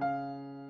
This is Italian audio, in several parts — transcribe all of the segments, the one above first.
Música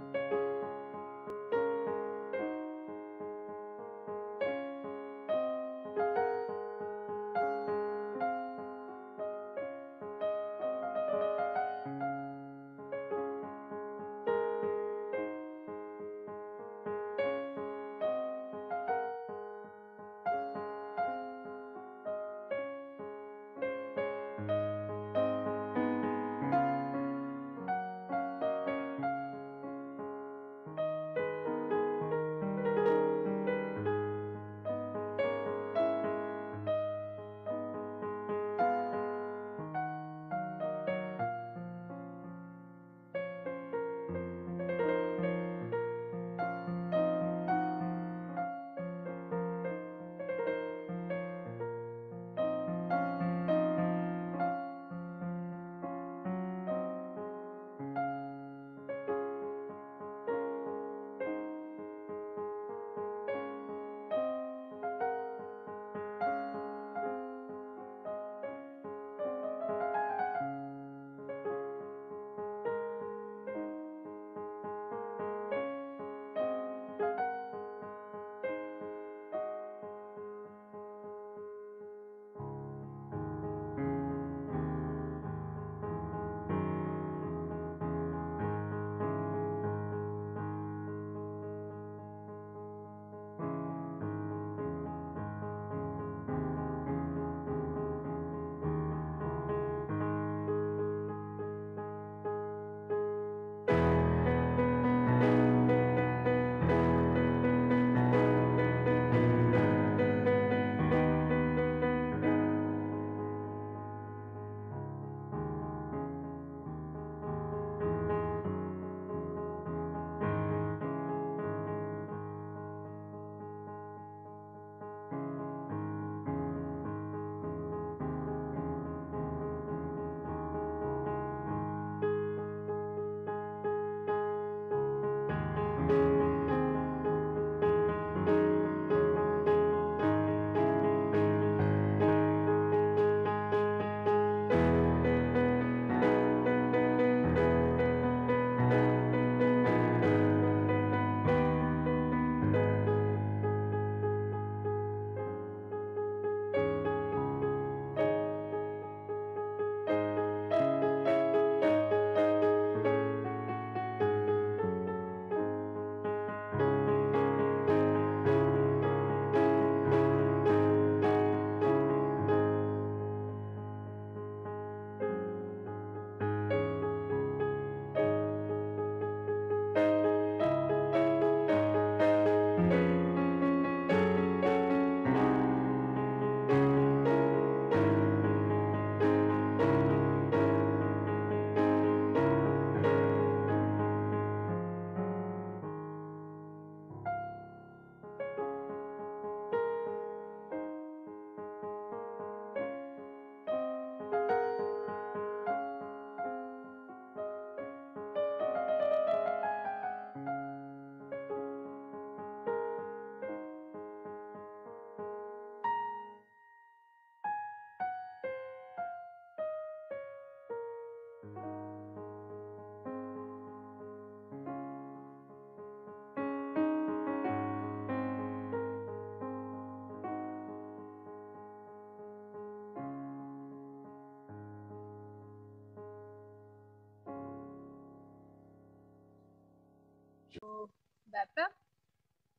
Beppe.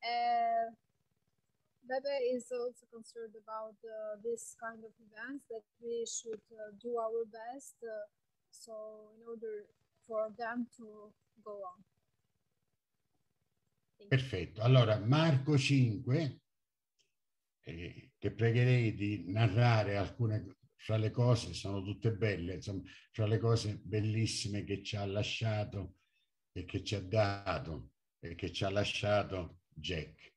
Uh, Beppe is also concerned about uh, this kind of events that we should uh, do our best uh, so in order for them to go on. Perfetto, allora Marco 5, eh, che pregherei di narrare alcune fra le cose, sono tutte belle, insomma, fra le cose bellissime che ci ha lasciato e che ci ha dato e che ci ha lasciato Jack.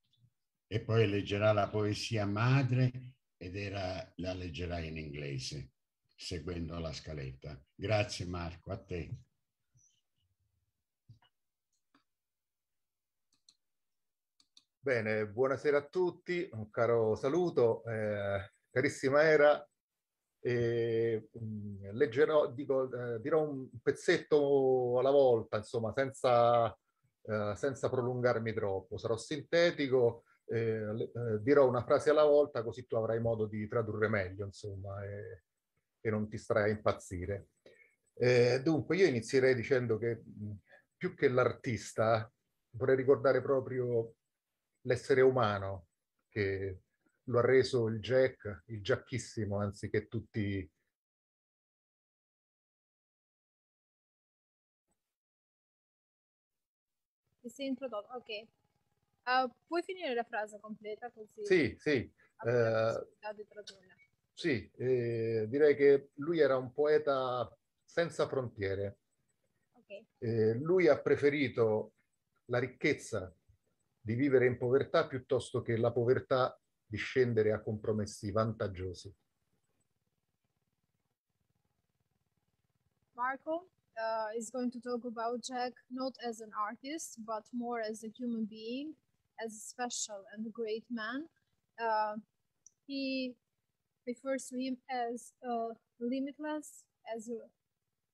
E poi leggerà la poesia madre ed era, la leggerà in inglese, seguendo la scaletta. Grazie Marco, a te. Bene, buonasera a tutti, un caro saluto. Eh, carissima Era, E, mh, mm, leggerò, dico, eh, dirò un pezzetto alla volta, insomma, senza, eh, senza prolungarmi troppo. Sarò sintetico, eh, eh, dirò una frase alla volta così tu avrai modo di tradurre meglio, insomma, e, e non ti starai a impazzire. Eh, dunque, io inizierei dicendo che mm, più che l'artista vorrei ricordare proprio l'essere umano che lo ha reso il Jack, il Jackissimo, anziché tutti si è introdotto, ok. Uh, puoi finire la frase completa così? Sì, sì. Eh, sì, eh, direi che lui era un poeta senza frontiere. Okay. Eh, lui ha preferito la ricchezza di vivere in povertà piuttosto che la povertà di scendere a compromessi vantaggiosi. Marco uh, is going to talk about Jack not as an artist, but more as a human being, as a special and a great man. Uh, he refers to him as uh, limitless, as a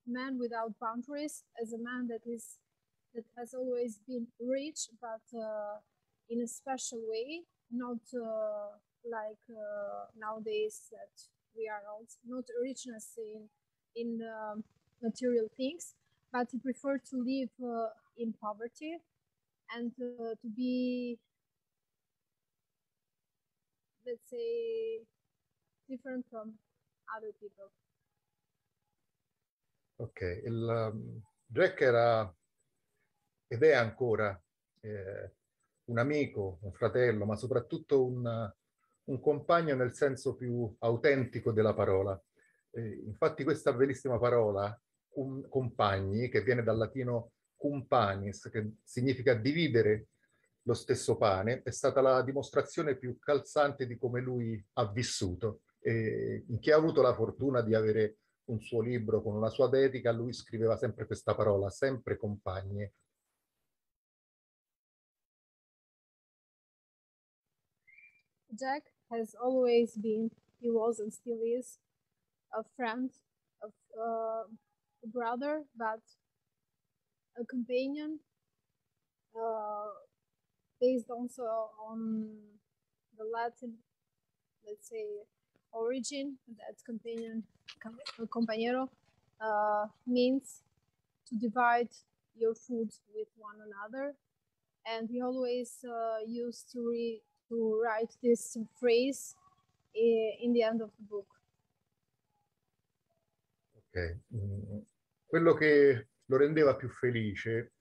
man without boundaries, as a man that is that has always been rich, but uh, in a special way, not uh, like uh, nowadays that we are also not richness in in um, material things, but he preferred to live uh, in poverty and to be, let's say, different from other people. Ok, il um, Jack era ed è ancora eh, un amico, un fratello, ma soprattutto un, un compagno nel senso più autentico della parola. Eh, infatti questa bellissima parola, cum, compagni, che viene dal latino cumpanis, che significa dividere lo stesso pane, è stata la dimostrazione più calzante di come lui ha vissuto. E chi ha avuto la fortuna di avere un suo libro con una sua dedica, lui scriveva sempre questa parola, sempre compagni. Jack has always been, he was and still is, a friend, of, uh, a brother, but a companion, uh, based also on the Latin, let's say, origin. That companion, compañero, uh, means to divide your food with one another. And he always uh, used to to write this phrase in the end of the book. Ok, mm, quello che lo rendeva più felice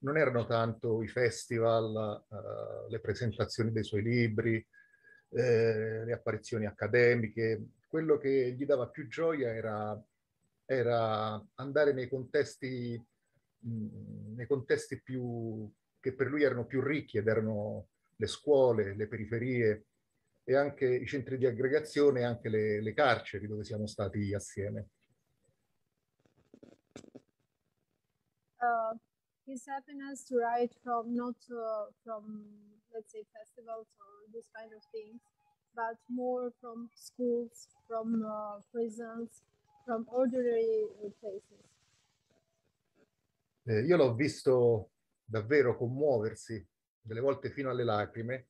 non erano tanto i festival, uh, le presentazioni dei suoi libri, eh, le apparizioni accademiche. Quello che gli dava più gioia era, era andare nei contesti, mh, mm, nei contesti più, che per lui erano più ricchi ed erano le scuole, le periferie e anche i centri di aggregazione e anche le, le carceri dove siamo stati assieme. Uh, his happiness to write from not uh, from let's say festivals or this kind of things, but more from schools, from uh, prisons, from ordinary places. Eh, io l'ho visto davvero commuoversi delle volte fino alle lacrime,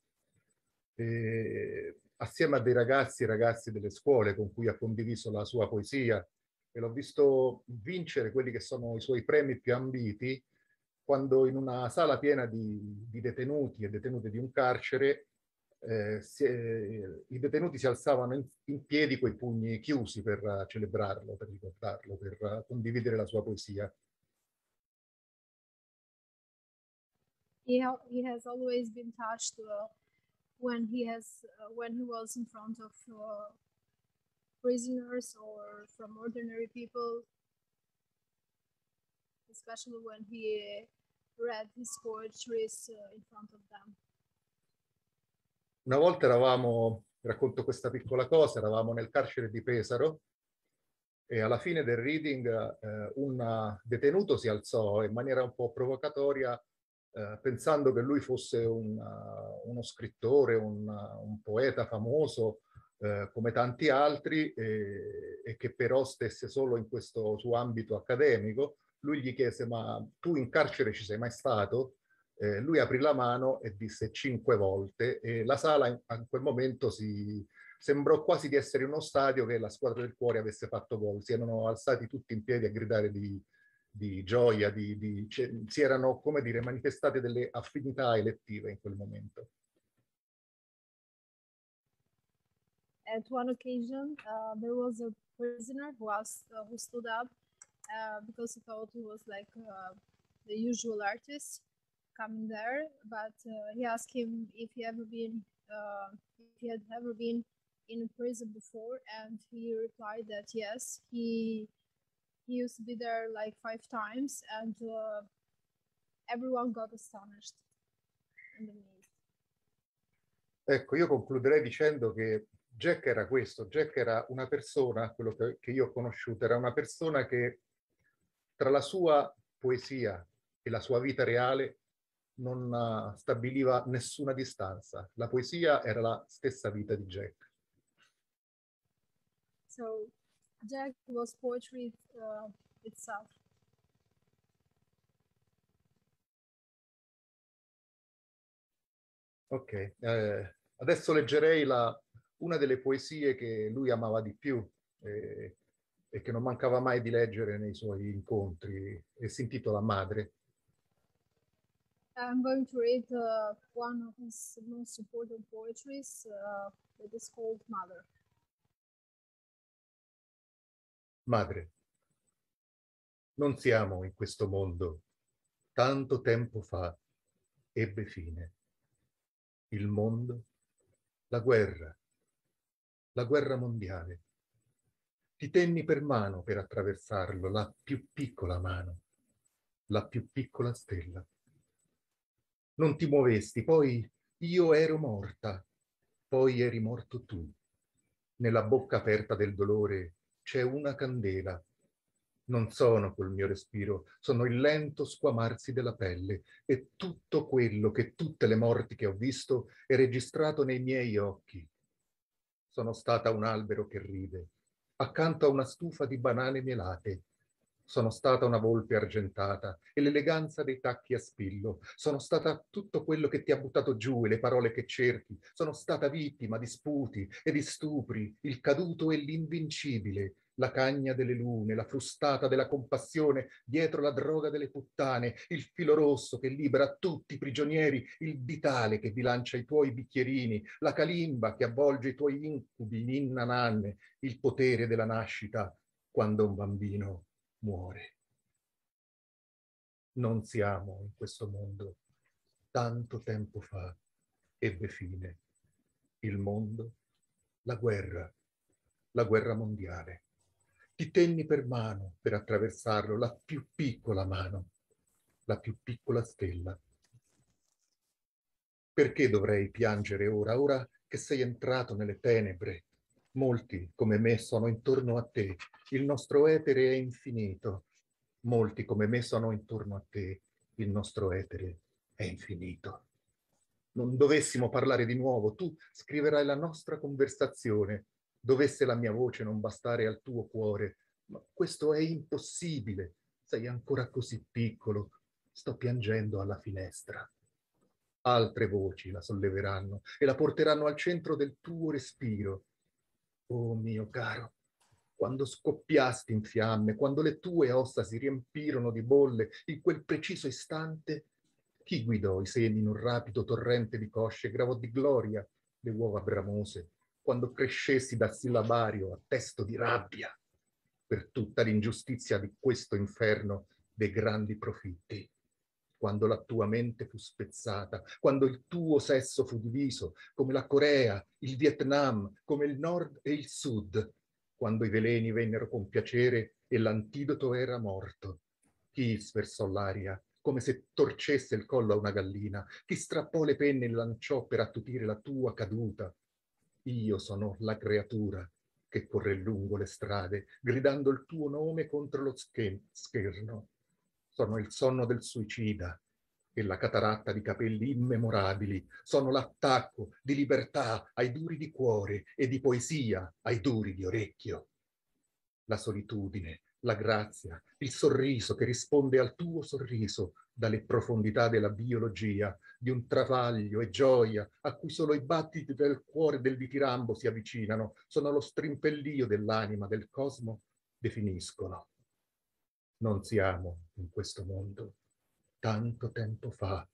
eh, assieme a dei ragazzi e ragazze delle scuole con cui ha condiviso la sua poesia e l'ho visto vincere quelli che sono i suoi premi più ambiti quando in una sala piena di, di detenuti e detenute di un carcere eh, si, eh, i detenuti si alzavano in, in piedi coi pugni chiusi per celebrarlo, per ricordarlo, per condividere la sua poesia. He ha he has always been touched uh, when he has uh, when he was in front of uh, prisoners or from ordinary people, especially when he read his poetries in front of them. Una volta eravamo, racconto questa piccola cosa, eravamo nel carcere di Pesaro e alla fine del reading eh, un detenuto si alzò in maniera un po' provocatoria eh, pensando che lui fosse un, uh, uno scrittore, un, uh, un, poeta famoso eh, come tanti altri eh, e che però stesse solo in questo suo ambito accademico. Lui gli chiese, ma tu in carcere ci sei mai stato? Eh, lui aprì la mano e disse cinque volte e la sala in, in, quel momento si sembrò quasi di essere uno stadio che la squadra del cuore avesse fatto gol. Si erano alzati tutti in piedi a gridare di, di gioia, di, di, si erano, come dire, manifestate delle affinità elettive in quel momento. at one occasion, uh, there was a prisoner who was uh, who stood up uh, because he thought he was like uh, the usual artist coming there. But uh, he asked him if he ever been uh, if he had ever been in a prison before, and he replied that yes, he he used to be there like five times, and everyone got astonished and amazed. Ecco, io concluderei dicendo che Jack era questo, Jack era una persona, quello che, io ho conosciuto, era una persona che tra la sua poesia e la sua vita reale non uh, stabiliva nessuna distanza. La poesia era la stessa vita di Jack. So Jack was poetry uh, itself. Ok, eh, adesso leggerei la, una delle poesie che lui amava di più eh, e che non mancava mai di leggere nei suoi incontri e si intitola Madre. I'm going to read uh, one of his most important poetries uh, that is called Mother. Madre, non siamo in questo mondo. Tanto tempo fa ebbe fine. Il mondo, la guerra, la guerra mondiale. Ti tenni per mano per attraversarlo, la più piccola mano, la più piccola stella. Non ti muovesti, poi io ero morta, poi eri morto tu. Nella bocca aperta del dolore c'è una candela. Non sono col mio respiro, sono il lento squamarsi della pelle e tutto quello che tutte le morti che ho visto è registrato nei miei occhi sono stata un albero che ride, accanto a una stufa di banane melate. Sono stata una volpe argentata e l'eleganza dei tacchi a spillo. Sono stata tutto quello che ti ha buttato giù e le parole che cerchi. Sono stata vittima di sputi e di stupri, il caduto e l'invincibile, la cagna delle lune, la frustata della compassione dietro la droga delle puttane, il filo rosso che libera tutti i prigionieri, il vitale che bilancia i tuoi bicchierini, la calimba che avvolge i tuoi incubi in inna nanne, il potere della nascita quando un bambino muore. Non siamo in questo mondo. Tanto tempo fa ebbe fine. Il mondo, la guerra, la guerra mondiale ti tenni per mano per attraversarlo, la più piccola mano, la più piccola stella. Perché dovrei piangere ora, ora che sei entrato nelle tenebre? Molti come me sono intorno a te, il nostro etere è infinito. Molti come me sono intorno a te, il nostro etere è infinito. Non dovessimo parlare di nuovo, tu scriverai la nostra conversazione, dovesse la mia voce non bastare al tuo cuore, ma questo è impossibile, sei ancora così piccolo, sto piangendo alla finestra. Altre voci la solleveranno e la porteranno al centro del tuo respiro. Oh mio caro, quando scoppiasti in fiamme, quando le tue ossa si riempirono di bolle, in quel preciso istante, chi guidò i semi in un rapido torrente di cosce, gravò di gloria le uova bramose, quando crescessi da sillabario a testo di rabbia per tutta l'ingiustizia di questo inferno dei grandi profitti. Quando la tua mente fu spezzata, quando il tuo sesso fu diviso, come la Corea, il Vietnam, come il nord e il sud, quando i veleni vennero con piacere e l'antidoto era morto. Chi sversò l'aria come se torcesse il collo a una gallina? Chi strappò le penne e lanciò per attutire la tua caduta? Io sono la creatura che corre lungo le strade, gridando il tuo nome contro lo scherno. Sono il sonno del suicida e la cataratta di capelli immemorabili sono l'attacco di libertà ai duri di cuore e di poesia ai duri di orecchio. La solitudine, la grazia, il sorriso che risponde al tuo sorriso dalle profondità della biologia, di un travaglio e gioia a cui solo i battiti del cuore del ditirambo si avvicinano, sono lo strimpellio dell'anima del cosmo, definiscono. Non siamo in questo mondo. Tanto tempo fa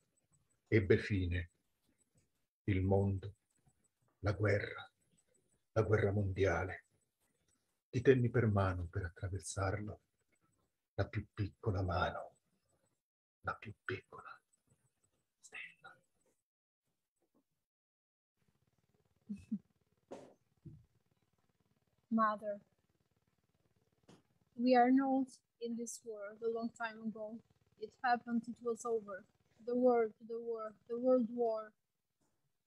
ebbe fine il mondo, la guerra, la guerra mondiale. Ti tenni per mano per attraversarlo, la più piccola mano la più piccola stella. Mother, we are not in this world a long time ago. It happened, it was over. The world, the war, the world war.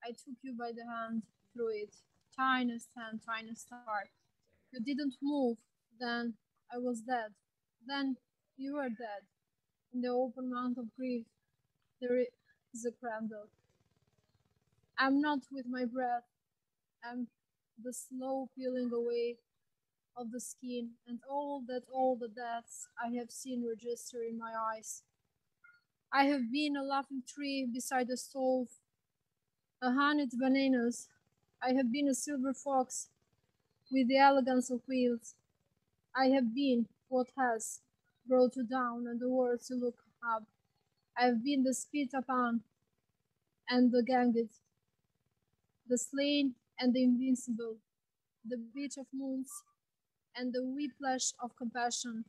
I took you by the hand through it, tiniest hand, tiniest heart. You didn't move, then I was dead. Then you were dead. In the open mouth of grief, there is a candle. I'm not with my breath. I'm the slow peeling away of the skin and all that all the deaths I have seen register in my eyes. I have been a laughing tree beside the stove, a honeyed bananas. I have been a silver fox with the elegance of wheels. I have been what has brought you down and the world to look up. I have been the spit upon and the ganged, the slain and the invincible, the beach of moons and the whiplash of compassion,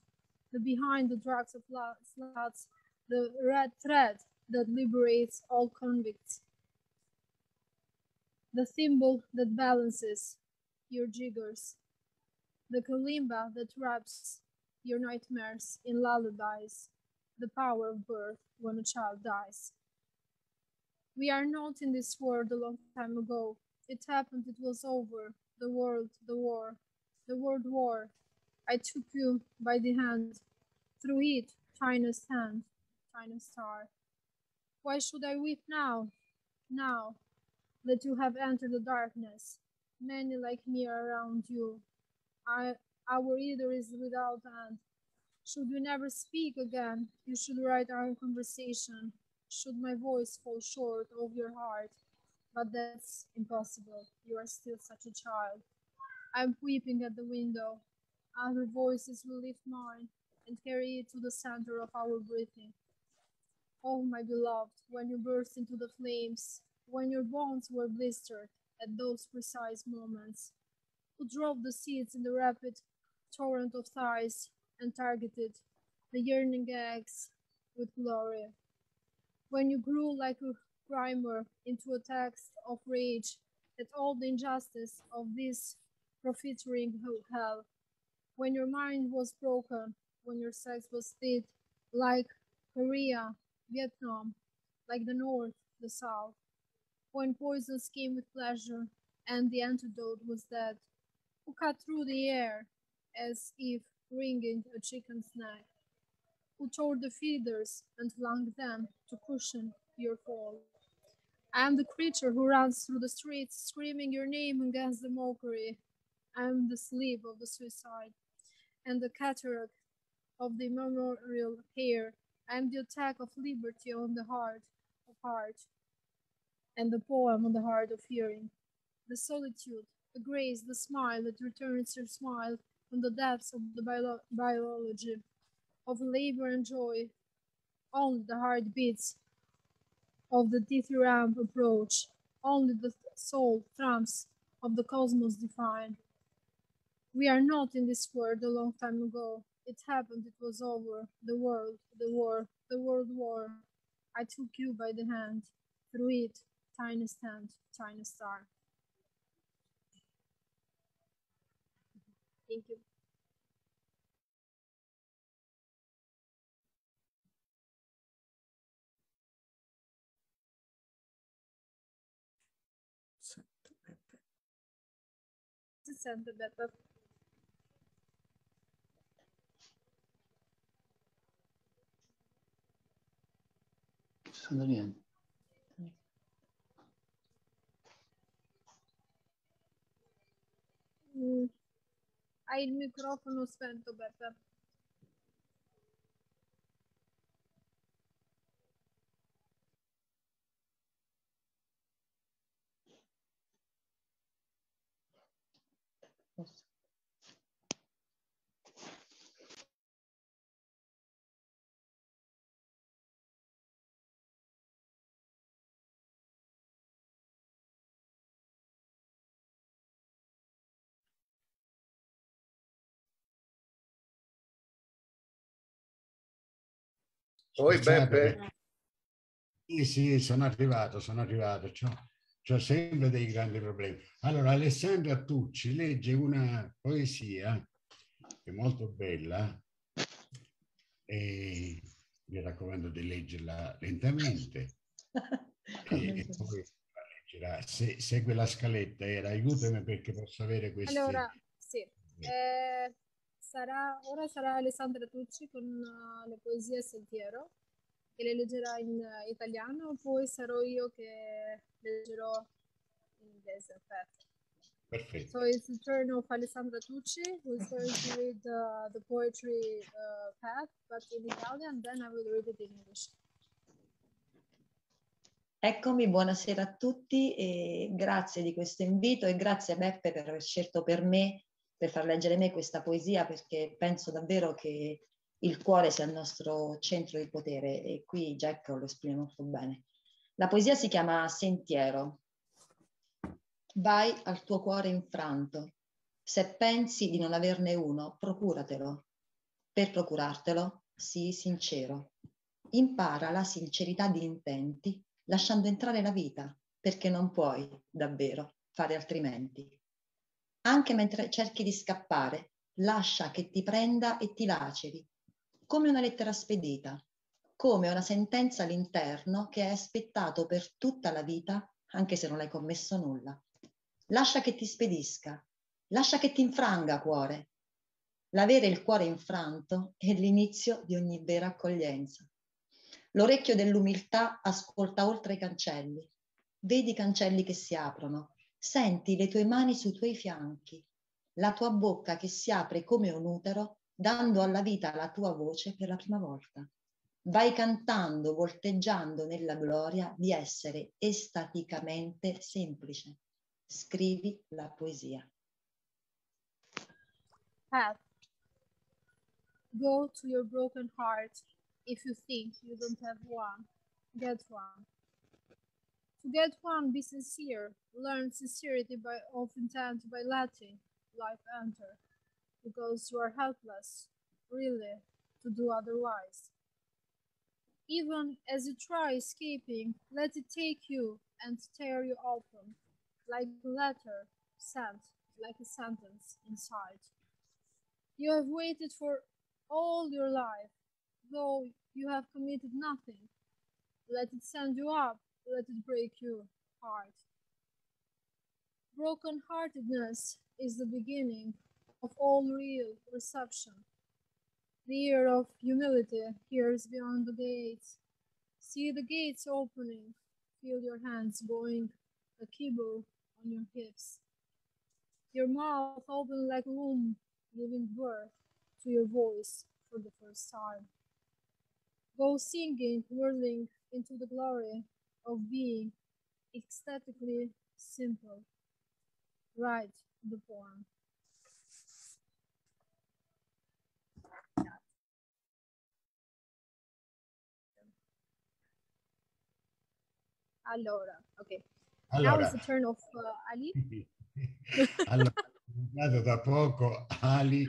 the behind the drugs of sluts, the red thread that liberates all convicts, the thimble that balances your jiggers, the kalimba that wraps your nightmares in lullabies, the power of birth when a child dies. We are not in this world a long time ago. It happened, it was over. The world, the war, the world war. I took you by the hand, through it, tiniest hand, tiniest star. Why should I weep now? Now that you have entered the darkness, many like me are around you. I, our either is without end. Should we never speak again, you should write our conversation. Should my voice fall short of your heart, but that's impossible. You are still such a child. I'm weeping at the window. Other voices will lift mine and carry it to the center of our breathing. Oh, my beloved, when you burst into the flames, when your bones were blistered at those precise moments, who drove the seeds in the rapid torrent of thighs and targeted the yearning eggs with glory. When you grew like a primer into a text of rage at all the injustice of this profiteering hell, when your mind was broken, when your sex was dead, like Korea, Vietnam, like the North, the South, when poison came with pleasure and the antidote was dead, who cut through the air as if wringing a chicken's neck, who tore the feathers and flung them to cushion your fall. I am the creature who runs through the streets screaming your name against the mockery. I am the sleeve of the suicide and the cataract of the memorial hair. Am the attack of liberty on the heart of heart and the poem on the heart of hearing. The solitude, the grace, the smile that returns your smile from the depths of the bio biology of labor and joy, only the heartbeats of the dithyramb approach, only the soul thrums of the cosmos define. We are not in this world a long time ago. It happened, it was over. The world, the war, the world war. I took you by the hand, through it, tiniest hand, tiny star. Thank you. Si sente better. Sento niente. Mm. Hai il microfono spento, Beppe. Poi Scusate, Beppe, Sì, sì, sono arrivato, sono arrivato. C'ho, c'ho sempre dei grandi problemi. Allora, Alessandra Tucci legge una poesia che è molto bella e vi raccomando di leggerla lentamente. E, e poi la leggerà. Se, segue la scaletta, era aiutami perché posso avere questi... Allora, sì. Eh, sarà, ora sarà Alessandra Tucci con uh, le poesie Sentiero, che le leggerà in uh, italiano, poi sarò io che leggerò in inglese. Aspetta. Perfetto. So it's the turn of Alessandra Tucci, who is going to read uh, the poetry uh, path, but in Italian, then I will read it in English. Eccomi, buonasera a tutti e grazie di questo invito e grazie a Beppe per aver scelto per me, per far leggere me questa poesia perché penso davvero che il cuore sia il nostro centro di potere e qui Jack lo esprime molto bene. La poesia si chiama Sentiero. Vai al tuo cuore infranto. Se pensi di non averne uno, procuratelo. Per procurartelo, sii sincero. Impara la sincerità di intenti lasciando entrare la vita, perché non puoi davvero fare altrimenti. Anche mentre cerchi di scappare, lascia che ti prenda e ti laceri, come una lettera spedita, come una sentenza all'interno che hai aspettato per tutta la vita, anche se non hai commesso nulla. Lascia che ti spedisca, lascia che ti infranga, cuore. L'avere il cuore infranto è l'inizio di ogni vera accoglienza. L'orecchio dell'umiltà ascolta oltre i cancelli. Vedi i cancelli che si aprono. Senti le tue mani sui tuoi fianchi. La tua bocca che si apre come un utero, dando alla vita la tua voce per la prima volta. Vai cantando, volteggiando nella gloria di essere estaticamente semplice. Scrivi la poesia. Path. Go to your broken heart if you think you don't have one. Get one. Get one, be sincere. Learn sincerity by of intent by letting life enter, because you are helpless, really, to do otherwise. Even as you try escaping, let it take you and tear you open, like a letter sent, like a sentence inside. You have waited for all your life, though you have committed nothing. Let it send you up, let it break your heart. Broken heartedness is the beginning of all real reception. The ear of humility hears beyond the gates. See the gates opening, feel your hands going a akimbo on your hips. Your mouth open like a womb, giving birth to your voice for the first time. Go singing, whirling into the glory of being ecstatically simple. Write the poem. Allora, ok. Now Allora, is the turn of uh, Ali. allora, da poco Ali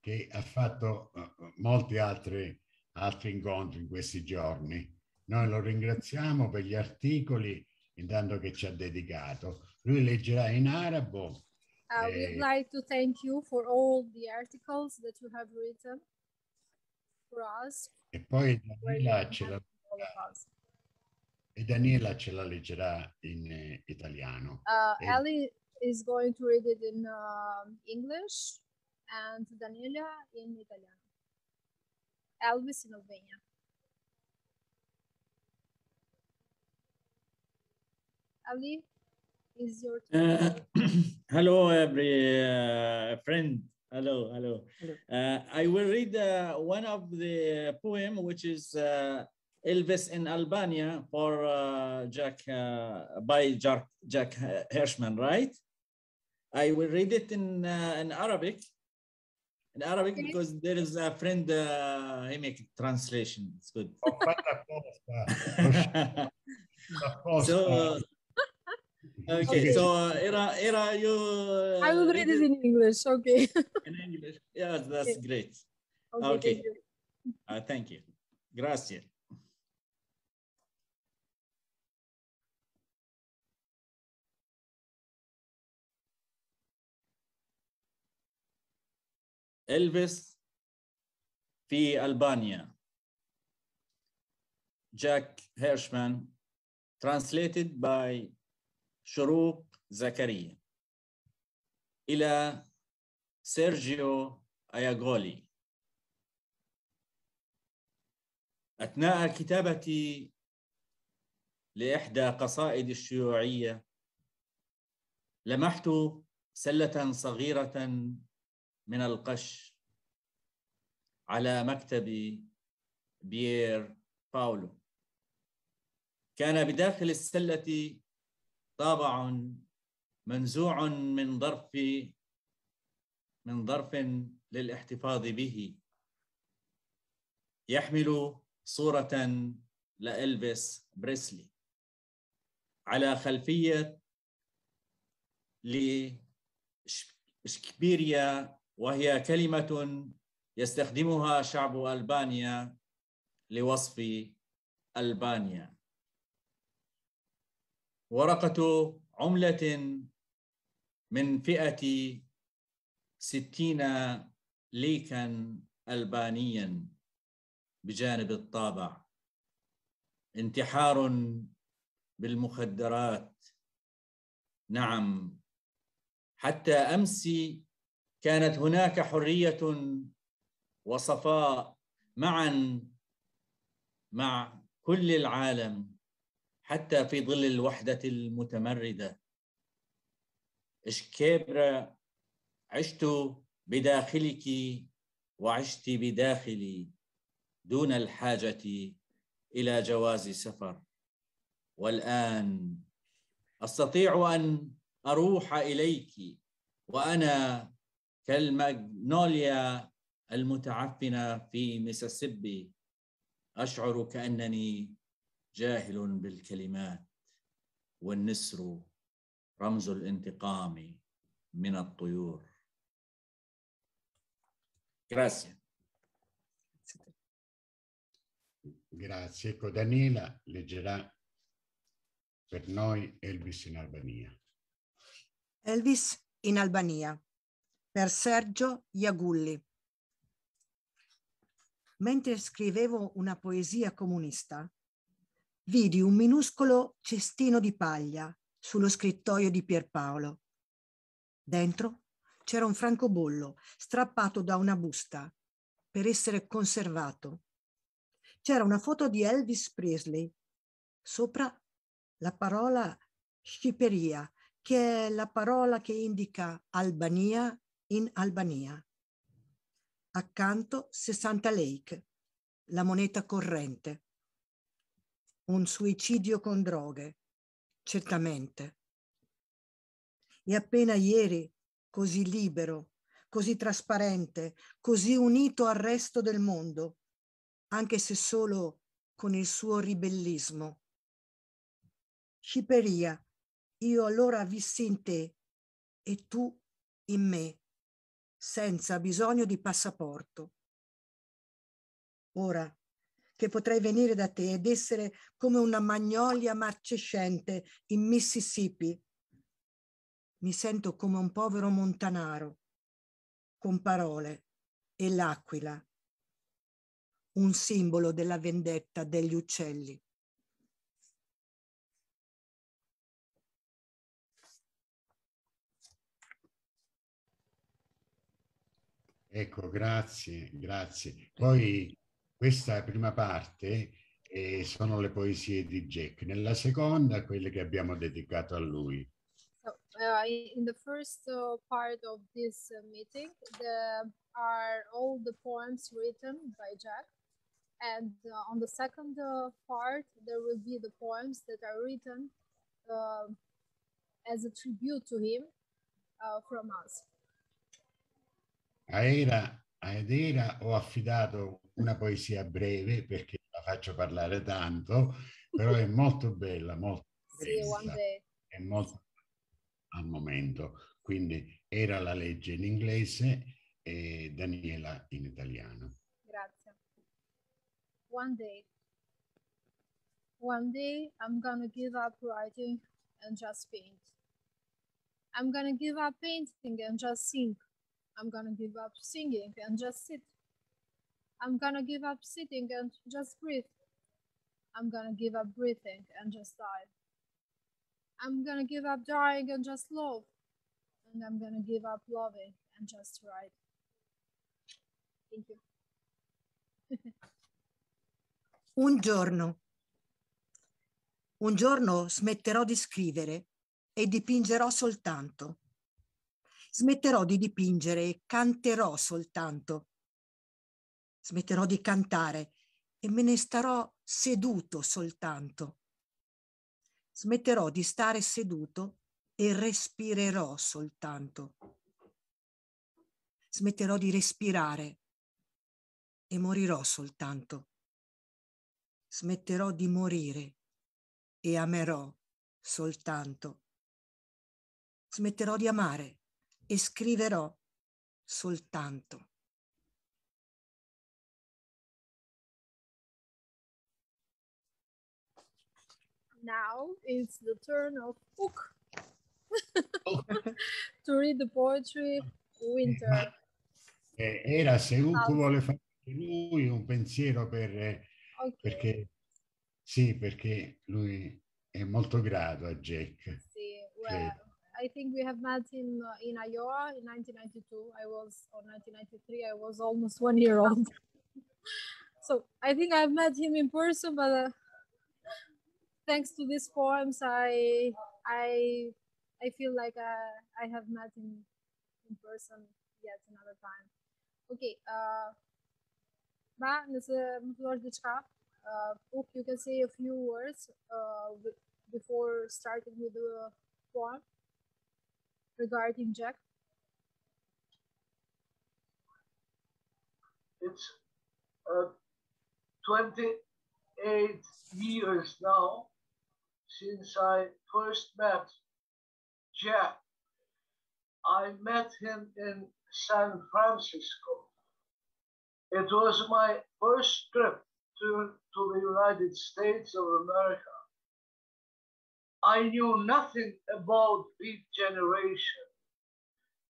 che ha fatto eh, molti altri, altri incontri in questi giorni. Noi lo ringraziamo per gli articoli intanto che ci ha dedicato. Lui leggerà in arabo Uh, we'd Eh, like to thank you for all the articles that you have written for us. e poi Daniela ce la, e Daniela ce la leggerà in eh, italiano. Uh, Eh. Ellie is going to read it in um English and Daniela in Italiano. Elvis in Albania. Ali, is your Uh, hello, every uh, friend. Hello, hello. Hello. Uh, I will read uh, one of the poem, which is uh, Elvis in Albania for uh, Jack uh, by Jack, Jack Hirschman, right? I will read it in uh, in Arabic. In Arabic, Okay. because there is a friend. Uh, he make translation. It's good. Ho fatto apposta. apposta. so, okay. Okay. So, uh, era era you. I will read it in English. Okay. in English. Yeah, that's Okay. great. okay. Okay. thank you. Uh, thank you. Grazie. Elvis في ألبانيا Jack Hirschman translated by شروق زكريا. إلى سيرجيو أياغولي. أثناء كتابتي لإحدى قصائد الشيوعية لمحت سلة صغيرة من القش على مكتب بيير باولو. كان بداخل السلة طابع منزوع من ظرف من ظرف للاحتفاظ به. يحمل صورة لإلفيس بريسلي على خلفية لشكبيريا وهي كلمة يستخدمها شعب ألبانيا لوصف ألبانيا. ورقة عملة من فئة ستين ليكا ألبانيا بجانب الطابع. انتحار بالمخدرات. نعم. حتى أمس كانت هناك حرية وصفاء معا مع كل العالم. حتى في ظل الوحدة المتمردة. إشكابرا عشت بداخلك وعشت بداخلي دون الحاجة إلى جواز سفر. والآن أستطيع أن أروح إليك وأنا كالماغنوليا المتعفنة في ميسيسيبي. أشعر كأنني جاهل بالكلمات والنسر رمز الانتقام من الطيور Grazie. Grazie. Ecco, Daniela leggerà per noi Elvis in Albania. Elvis in Albania per Sergio Iagulli. Mentre scrivevo una poesia comunista, vidi un minuscolo cestino di paglia sullo scrittoio di Pierpaolo. Dentro c'era un francobollo strappato da una busta per essere conservato. C'era una foto di Elvis Presley. Sopra la parola sciperia, che è la parola che indica Albania in Albania. Accanto 60 lake, la moneta corrente. Un suicidio con droghe, certamente. E appena ieri, così libero, così trasparente, così unito al resto del mondo, anche se solo con il suo ribellismo. Sciperia, io allora vissi in te e tu in me, senza bisogno di passaporto. Ora che potrei venire da te ed essere come una magnolia marcescente in Mississippi, mi sento come un povero montanaro, con parole e l'aquila, un simbolo della vendetta degli uccelli. Ecco, grazie, grazie. Poi questa prima parte e sono le poesie di Jack. Nella seconda, quelle che abbiamo dedicato a lui. So, uh, in the first uh, part of this uh, meeting, there are all the poems written by Jack. And uh, on the second uh, part, there will be the poems that are written uh, as a tribute to him uh, from us. A Era, ad Era ho affidato una poesia breve perché la faccio parlare tanto, però è molto bella, molto day. è molto al momento. Quindi era la legge in inglese e Daniela in italiano. Grazie. One day. One day I'm gonna give up writing and just paint. I'm gonna give up painting and just sing. I'm gonna give up singing and just sit. I'm gonna give up sitting and just breathe. I'm gonna give up breathing and just die. I'm gonna give up dying and just love. And I'm gonna give up loving and just write. Thank you. Un giorno, un giorno smetterò di scrivere e dipingerò soltanto. Smetterò di dipingere e canterò soltanto. Smetterò di cantare e me ne starò seduto soltanto. Smetterò di stare seduto e respirerò soltanto. Smetterò di respirare e morirò soltanto. Smetterò di morire e amerò soltanto. Smetterò di amare e scriverò soltanto. Now it's the turn of Ook to read the poetry Winter. Eh, era se Ugo Ah. vuole fare lui un pensiero per, eh, Okay. perché sì, perché lui è molto grato a Jack. See, well, I think we have met him in Iowa in 1992. I was, or 1993, I was almost one year old. so I think I've met him in person, but uh, thanks to these poems, I, I, I feel like uh, I have met him in person yet another time. Okay, uh, uh, you can say a few words uh, before starting with the poem regarding Jack. It's uh, 28 years now since I first met Jack. I met him in San Francisco. It was my first trip to, to the United States of America. I knew nothing about Beat Generation.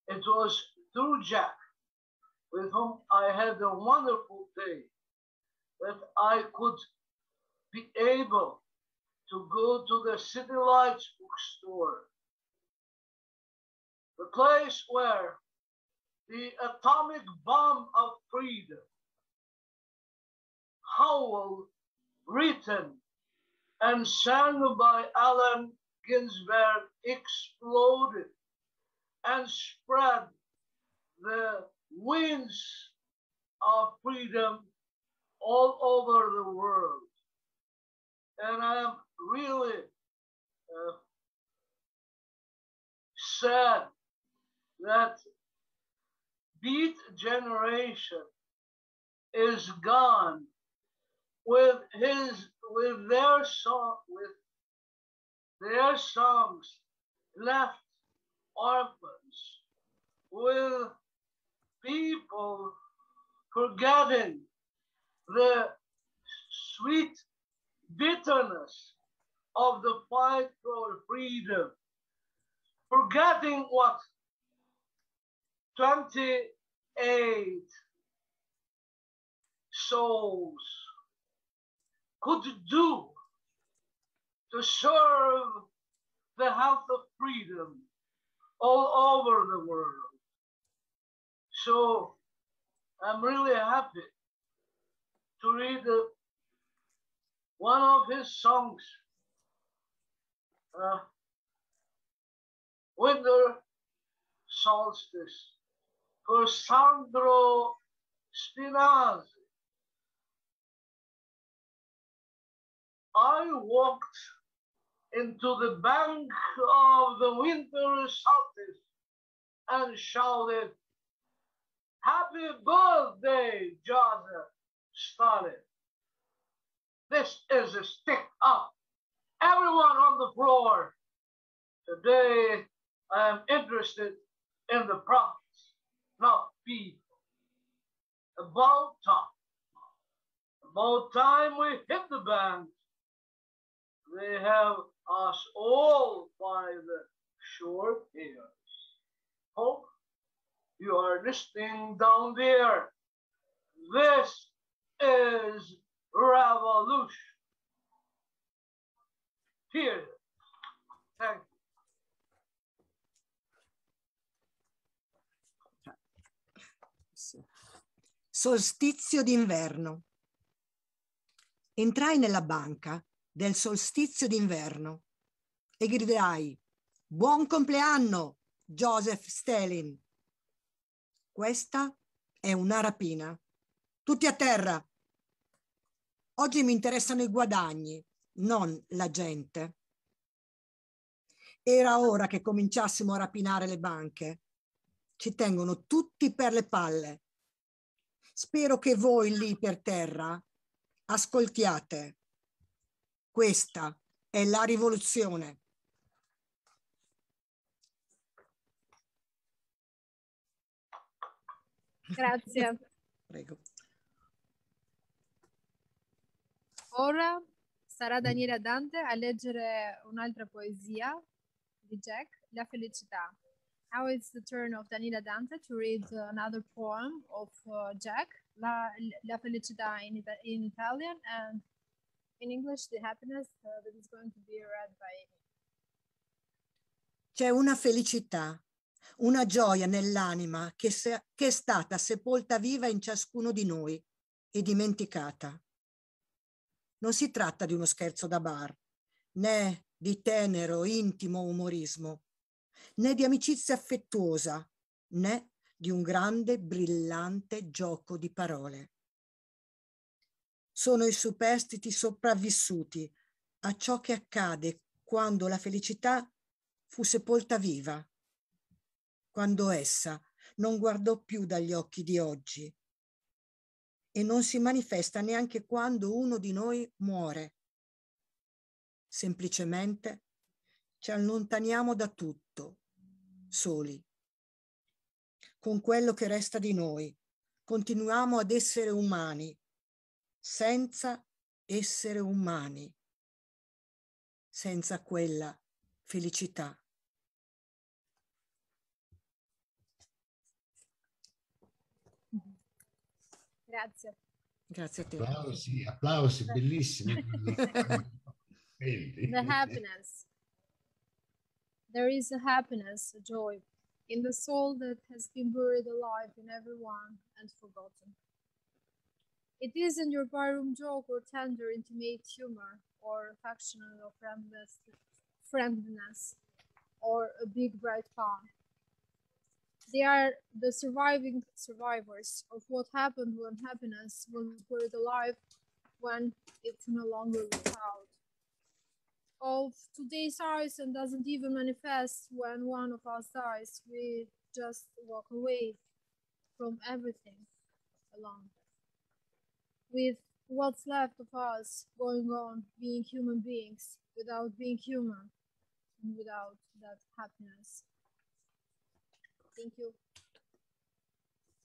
It was through Jack with whom I had a wonderful day that I could be able to go to the City Lights bookstore, the place where the atomic bomb of freedom, Howell, written and sung by Allen Ginsberg, exploded and spread the winds of freedom all over the world. And I am really uh, sad that Beat Generation is gone with his with their song with their songs left orphans with people forgetting the sweet bitterness of the fight for freedom, forgetting what? 28 souls could do to serve the health of freedom all over the world. So I'm really happy to read one of his songs, uh, Winter Solstice, for Sandro Spinazzi. I walked into the bank of the winter solstice and shouted, Happy birthday, Joseph Stalin. This is a stick up. Everyone on the floor. Today, I am interested in the prophets, not people. About time. About time we hit the bank. They have us all by the short hairs. Hope you are listening down there. This is revolution. Period. Thank you. Solstizio d'inverno. Entrai nella banca del solstizio d'inverno e gridai Buon compleanno, Joseph Stalin. Questa è una rapina. Tutti a terra. Oggi mi interessano i guadagni, non la gente. Era ora che cominciassimo a rapinare le banche. Ci tengono tutti per le palle. Spero che voi lì per terra ascoltiate. Questa è la rivoluzione. Grazie. Prego. Ora sarà Daniela Dante a leggere un'altra poesia di Jack, La felicità. Now it's the turn of Daniela Dante to read another poem of uh, Jack, La, La felicità in, in Italian and in English, The happiness uh, that is going to be read by Amy. C'è una felicità, una gioia nell'anima che, se- che è stata sepolta viva in ciascuno di noi e dimenticata. Non si tratta di uno scherzo da bar, né di tenero, intimo umorismo, né di amicizia affettuosa, né di un grande, brillante gioco di parole. Sono i superstiti sopravvissuti a ciò che accade quando la felicità fu sepolta viva, quando essa non guardò più dagli occhi di oggi e non si manifesta neanche quando uno di noi muore. Semplicemente ci allontaniamo da tutto, soli. Con quello che resta di noi, continuiamo ad essere umani, senza essere umani, senza quella felicità. Grazie. Grazie a te. Applausi, applausi, bellissimi. The happiness. There is a happiness, a joy in the soul that has been buried alive in everyone and forgotten. It isn't your barroom joke or tender, intimate humor or affectionate or friendliness or a big bright palm. They are the surviving survivors of what happened when happiness was buried alive when it no longer was out of today's eyes and doesn't even manifest when one of us dies. We just walk away from everything alone. With what's left of us going on being human beings without being human and without that happiness. Thank you.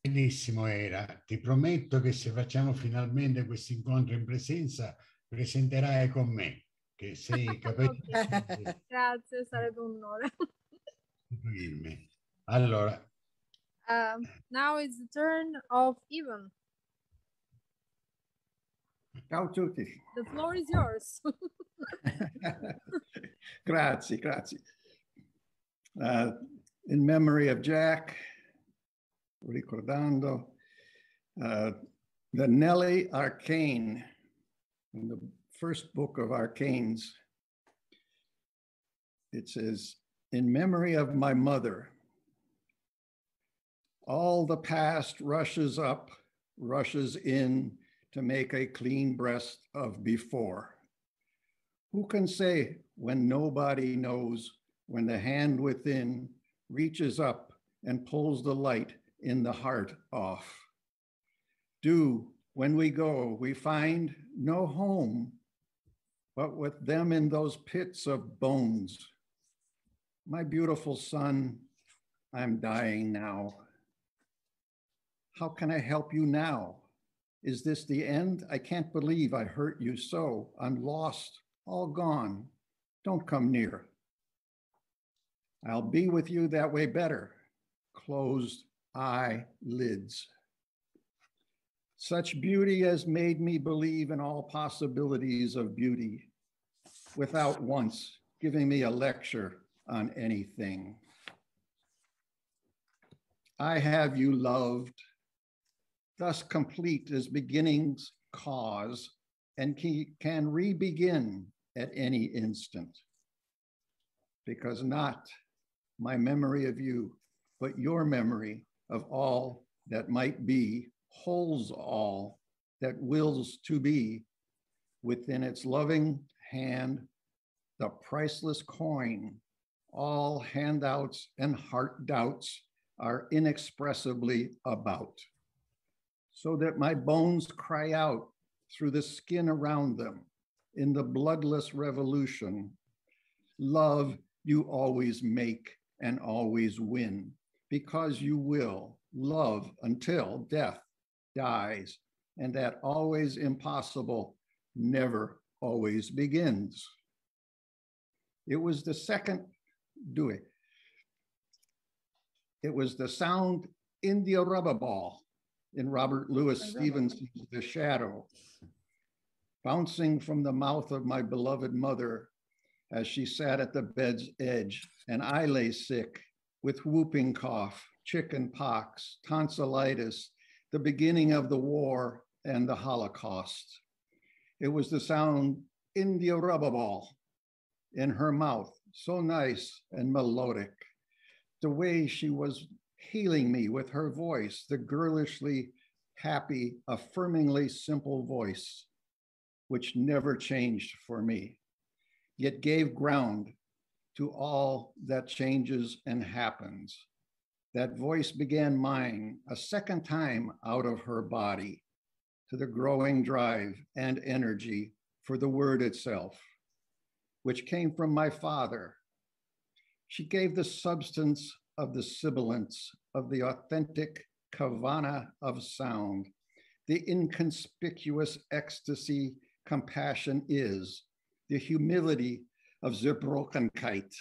Benissimo era. Ti prometto che se facciamo finalmente questo incontro in presenza, presenterai con me, che sei capace. Grazie, sarebbe un onore. Allora, Um, now it's the turn of Ivan. Ciao a tutti. The floor is yours. grazie, grazie. Uh, in memory of Jack, ricordando uh, the Nelly Arcane, in the first book of Arcanes. It says, In memory of my mother, all the past rushes up, rushes in to make a clean breast of before. Who can say when nobody knows, when the hand within reaches up and pulls the light in the heart off? Do, when we go, we find no home, but with them in those pits of bones. My beautiful son, I'm dying now. How can I help you now? Is this the end? I can't believe I hurt you so. I'm lost, all gone. Don't come near. I'll be with you that way better. Closed eyelids. Such beauty has made me believe in all possibilities of beauty without once giving me a lecture on anything. I have you loved thus complete as beginning's cause and can re-begin at any instant. Because not my memory of you, but your memory of all that might be holds all that wills to be within its loving hand, the priceless coin, all handouts and heart doubts are inexpressibly about so that my bones cry out through the skin around them in the bloodless revolution. Love you always make and always win because you will love until death dies, and that always impossible never always begins. It was the second, do it. It was the sound in the rubber ball in Robert Louis Stevenson's The Shadow, bouncing from the mouth of my beloved mother as she sat at the bed's edge, and I lay sick with whooping cough, chicken pox, tonsillitis, the beginning of the war, and the Holocaust. It was the sound India rubber ball in her mouth, so nice and melodic. The way she was healing me with her voice, the girlishly happy, affirmingly simple voice, which never changed for me, yet gave ground to all that changes and happens. That voice began mine a second time out of her body to the growing drive and energy for the word itself, which came from my father. She gave the substance of the sibilance of the authentic kavana of sound. The inconspicuous ecstasy compassion is, the humility of Zerbrokenkeit,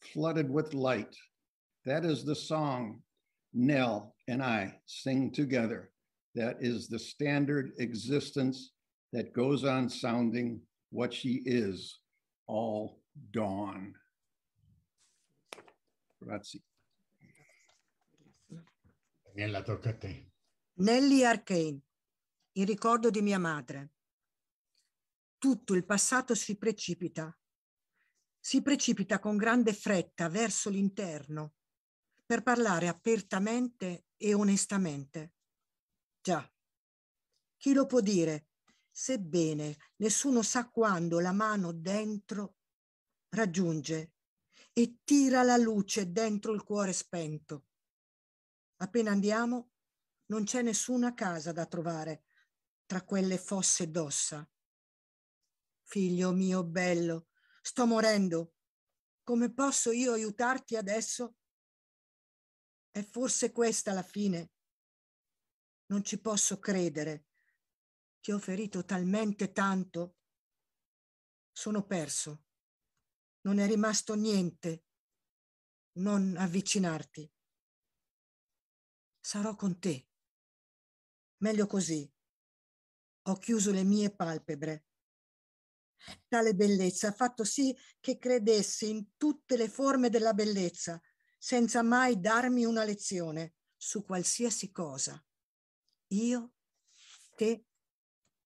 flooded with light. That is the song Nell and I sing together. That is the standard existence that goes on sounding what she is all dawn. Grazie. Daniela, tocca a te. Nelly Arcane, il ricordo di mia madre. Tutto il passato si precipita. Si precipita con grande fretta verso l'interno per parlare apertamente e onestamente. Già, chi lo può dire, sebbene nessuno sa quando la mano dentro raggiunge e tira la luce dentro il cuore spento Appena andiamo, non c'è nessuna casa da trovare tra quelle fosse d'ossa. Figlio mio bello, sto morendo. Come posso io aiutarti adesso? È forse questa la fine? Non ci posso credere. Ti ho ferito talmente tanto. Sono perso. Non è rimasto niente. Non avvicinarti sarò con te. Meglio così. Ho chiuso le mie palpebre. Tale bellezza ha fatto sì che credessi in tutte le forme della bellezza, senza mai darmi una lezione su qualsiasi cosa. Io te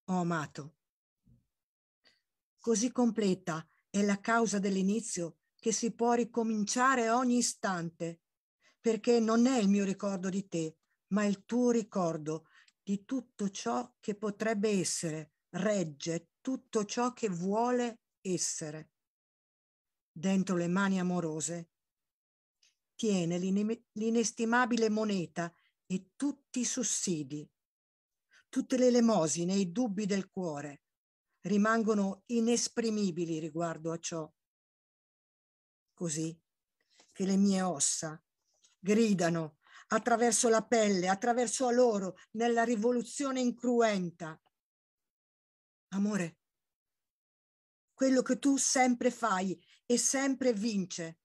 ho amato. Così completa è la causa dell'inizio che si può ricominciare ogni istante, perché non è il mio ricordo di te, ma il tuo ricordo di tutto ciò che potrebbe essere, regge tutto ciò che vuole essere. Dentro le mani amorose tiene l'inestimabile moneta e tutti i sussidi, tutte le elemosine e i dubbi del cuore, rimangono inesprimibili riguardo a ciò. Così che le mie ossa gridano attraverso la pelle, attraverso a loro, nella rivoluzione incruenta. Amore, quello che tu sempre fai e sempre vince,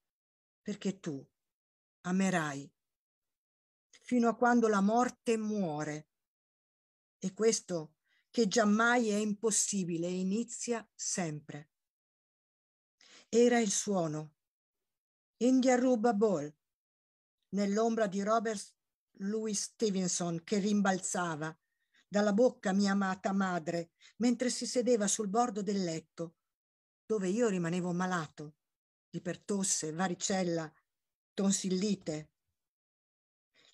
perché tu amerai fino a quando la morte muore. E questo che giammai è impossibile inizia sempre. Era il suono. India Ruba Ball, nell'ombra di Robert Louis Stevenson che rimbalzava dalla bocca mia amata madre mentre si sedeva sul bordo del letto, dove io rimanevo malato di pertosse, varicella, tonsillite.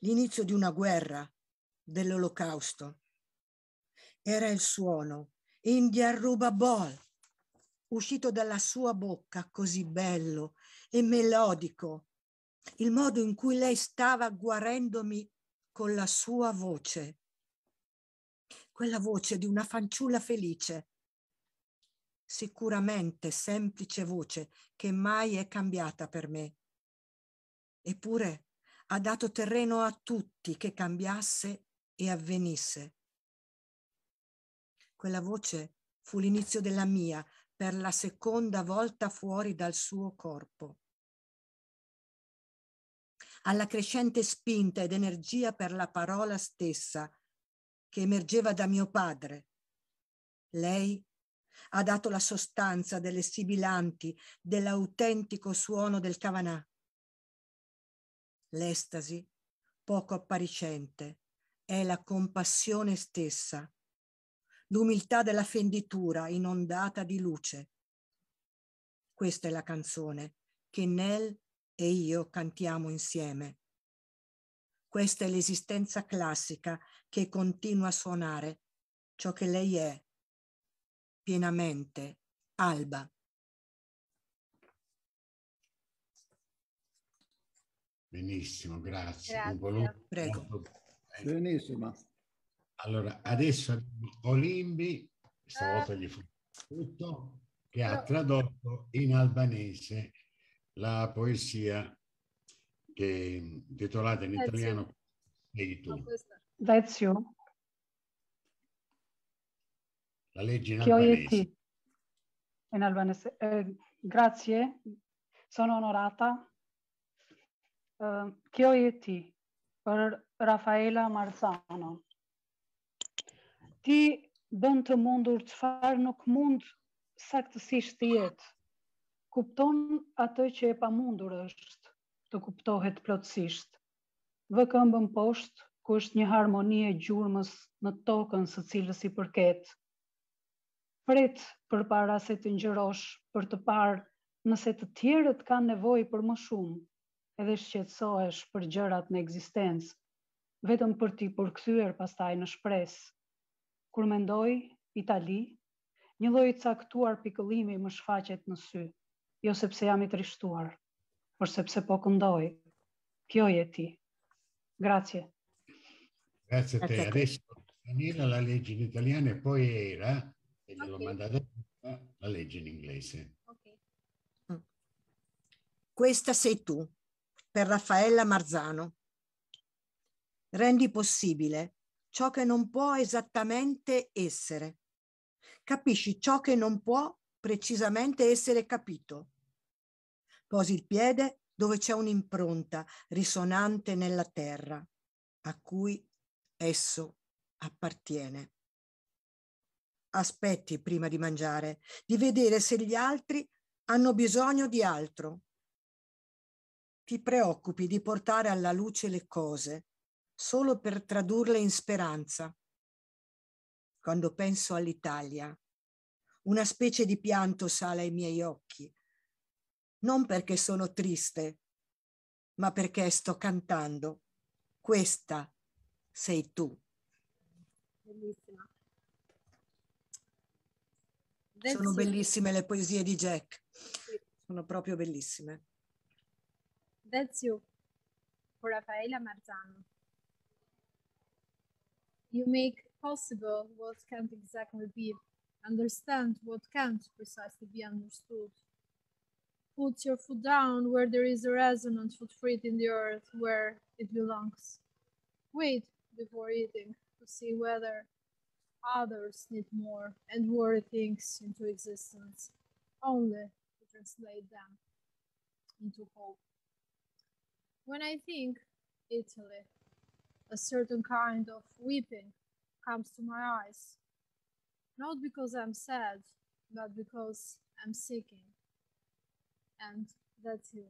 L'inizio di una guerra, dell'olocausto era il suono India Ruba Ball, uscito dalla sua bocca così bello e melodico, il modo in cui lei stava guarendomi con la sua voce, quella voce di una fanciulla felice, sicuramente semplice voce che mai è cambiata per me. Eppure ha dato terreno a tutti che cambiasse e avvenisse. Quella voce fu l'inizio della mia per la seconda volta fuori dal suo corpo. Alla crescente spinta ed energia per la parola stessa che emergeva da mio padre. Lei ha dato la sostanza delle sibilanti, dell'autentico suono del cavanà. L'estasi, poco appariscente, è la compassione stessa l'umiltà della fenditura inondata di luce. Questa è la canzone che Nell e io cantiamo insieme. Questa è l'esistenza classica che continua a suonare ciò che lei è, pienamente alba. Benissimo, grazie. Grazie. Un volume Prego. Benissimo. Allora, adesso abbiamo Olimbi, stavolta Eh. gli fu tutto, che ha tradotto in albanese la poesia che intitolata in italiano Sei tu. Questa- Vezio, La legge in Kjo je albanese. ti? In albanese. Eh, grazie, sono onorata. Eh, Kjo je ti? Për Rafaela Marzano. Ti bën të mundur çfarë nuk mund saktësisht të jetë. Kupton atë që e pamundur është të kuptohet plotësisht. Vë këmbën poshtë, ku është një harmoni e gjurmës në tokën së cilës i përket. Prit për para se të ngjërosh për të parë nëse të tjerët kanë nevojë për më shumë, edhe shqetësohesh për gjërat në ekzistencë, vetëm për t'i përkthyer pastaj në shpresë. Kur mendoj Itali, një lloj caktuar pikëllimi më shfaqet në sy, jo sepse jam i trishtuar, por sepse po këndoj. Kjo je ti. Grazie. Grazie a te. Ecco. Adesso Daniela la legge in italiano e poi era, e gliel'ho Ok. mandata la legge in inglese. ok. Questa sei tu, per Raffaella Marzano. Rendi possibile ciò che non può esattamente essere. Capisci ciò che non può precisamente essere capito. Posi il piede dove c'è un'impronta risonante nella terra a cui esso appartiene. Aspetti prima di mangiare, di vedere se gli altri hanno bisogno di altro. Ti preoccupi di portare alla luce le cose solo per tradurle in speranza. Quando penso all'Italia, una specie di pianto sale ai miei occhi. Non perché sono triste, ma perché sto cantando. Questa sei tu. Bellissima. Sono bellissime le poesie di Jack. Sono proprio bellissime. That's you. For Raffaella Marzano. You make possible what can't exactly be, understand what can't precisely be understood. Put your foot down where there is a resonant footprint in the earth where it belongs. Wait before eating to see whether others need more and worry things into existence, only to translate them into hope. When I think Italy, a certain kind of weeping comes to my eyes, not because I'm sad, but because I'm seeking. And that's you.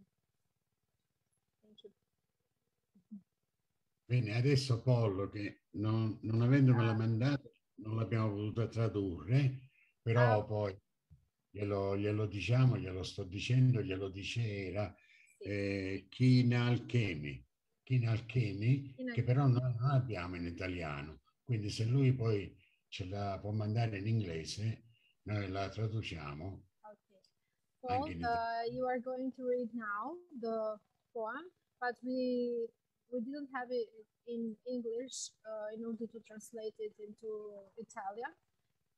Thank you. Bene, adesso Pollo, che non, non avendomela mandata, non l'abbiamo potuta tradurre, però poi glielo, glielo diciamo, glielo sto dicendo, glielo dice era eh, Kina Alchemi, Kina Alchemi, che però noi non abbiamo in italiano. Quindi se lui poi ce la può mandare in inglese, noi la traduciamo. Uh, you are going to read now the poem, but we we didn't have it in English uh, in order to translate it into Italian.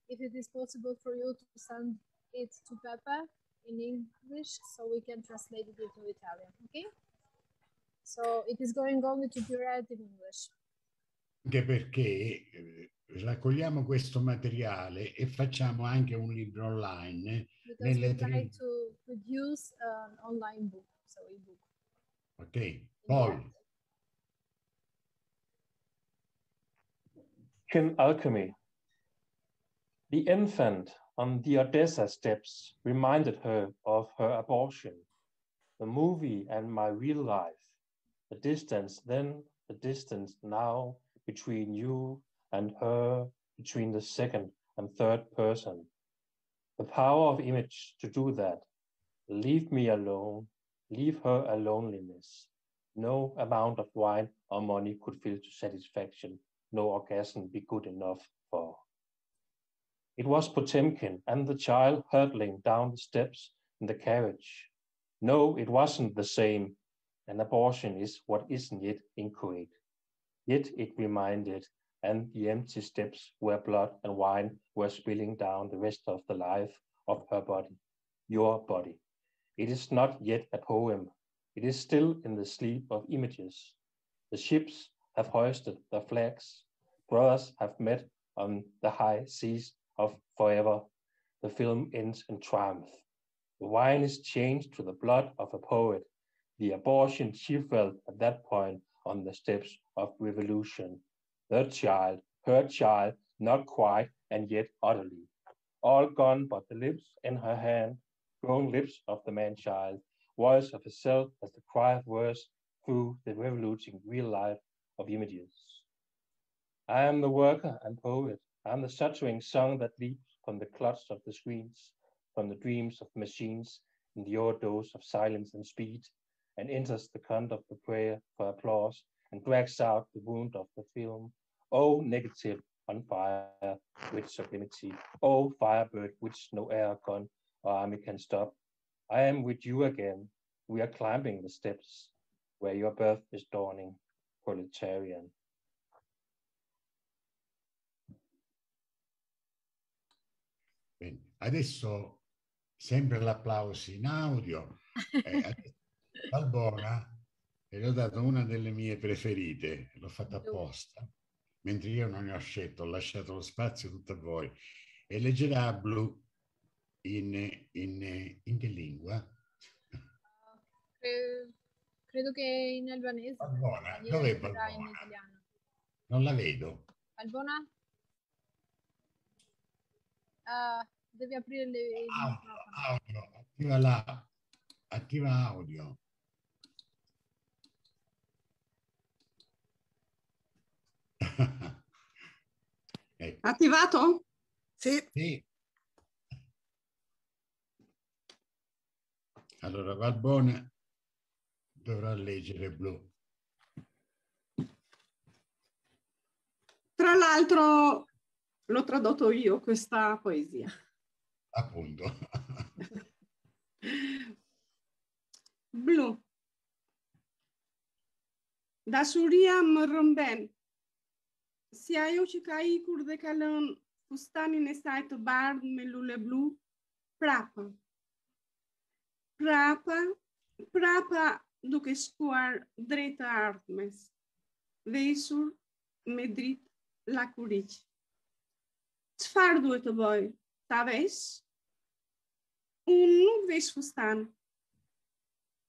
If it is possible for you to send it to Pepe in English, so we can translate it into Italian. Okay. So it is going only to be read in English. Anche perché eh, raccogliamo questo materiale e facciamo anche un libro online Because nelle we tre... to produce an online book, so ebook. Ok, Paul. Kin Alchemy. The infant on the Odessa steps reminded her of her abortion, the movie and my real life, the distance then, the distance now between you and her, between the second and third person. The power of image to do that. Leave me alone, leave her a loneliness. No amount of wine or money could fill to satisfaction no orgasm be good enough for. It was Potemkin and the child hurtling down the steps in the carriage. No, it wasn't the same. An abortion is what isn't yet inchoate. Yet it reminded, and the empty steps where blood and wine were spilling down the rest of the life of her body, your body. It is not yet a poem. It is still in the sleep of images. The ships have hoisted their flags. Brothers have met on the high seas of forever. The film ends in triumph. The wine is changed to the blood of a poet. The abortion she felt at that point on the steps of revolution. Her child, her child, not quite and yet utterly. All gone but the lips in her hand, grown lips of the man child, voice of herself as the cry of words through the revoluting real life of images. I am the worker and poet. I am the stuttering song that leaps from the clutch of the screens, from the dreams of machines in the overdose of silence and speed, and enters the cunt of the prayer for applause and drags out the wound of the film. Oh, negative on fire with sublimity. Oh, firebird which no air gun or army can stop. I am with you again. We are climbing the steps where your birth is dawning, proletarian. Bene. Adesso sempre l'applauso in audio. Eh, adesso, Albona, e le ho dato una delle mie preferite, l'ho fatta apposta, mentre io non ne ho scelto, ho lasciato lo spazio tutto a voi. E leggerà Blu in, in, in che lingua? Cre- credo che in albanese. Albona, Daniele dov'è leggerà in Balbona? italiano. Non la vedo. Albona? Ah, devi aprire le, Audio, audio, attiva la, attiva audio. Ecco. Attivato? Sì. sì. Allora Valbona dovrà leggere blu. Tra l'altro l'ho tradotto io questa poesia. Appunto. blu. Da Suriam Romben Si ajo që ka ikur dhe ka lënë fustanin e saj të bardhë me lule blu, prapa. Prapa, prapa duke shkuar drejt të ardhmes, veshur me dritë lakuriq. Çfarë duhet të bëj? Ta vesh? Unë nuk vesh fustan.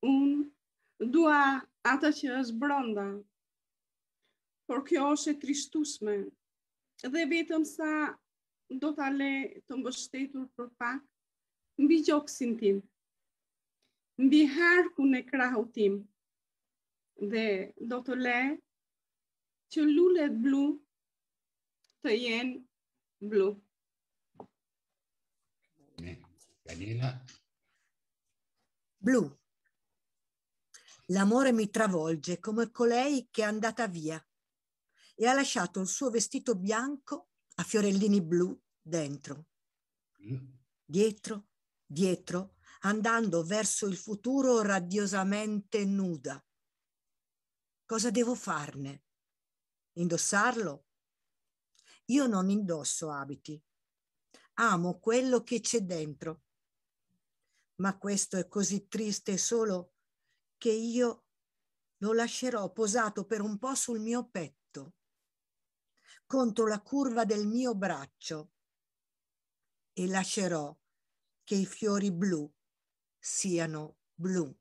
Unë dua atë që është brenda. Por kjo është e trishtueshme. Dhe vetëm sa do ta le të mbështetur për pak mbi gjoksin tim. Mbi harkun e krahut tim. Dhe do të le që lulet blu të jenë blu. Daniela. Blu. L'amore mi travolge come colei che è andata via e ha lasciato il suo vestito bianco a fiorellini blu dentro. Dietro, dietro, andando verso il futuro radiosamente nuda. Cosa devo farne? Indossarlo? Io non indosso abiti. Amo quello che c'è dentro. Ma questo è così triste solo che io lo lascerò posato per un po' sul mio petto, contro la curva del mio braccio, e lascerò che i fiori blu siano blu.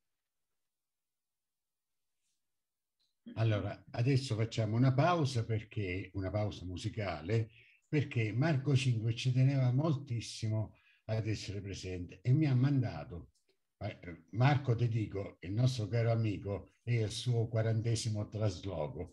Allora, adesso facciamo una pausa perché, una pausa musicale, perché Marco Cinque ci teneva moltissimo ad essere presente e mi ha mandato eh, Marco Te dico, il nostro caro amico, è il suo quarantesimo trasloco.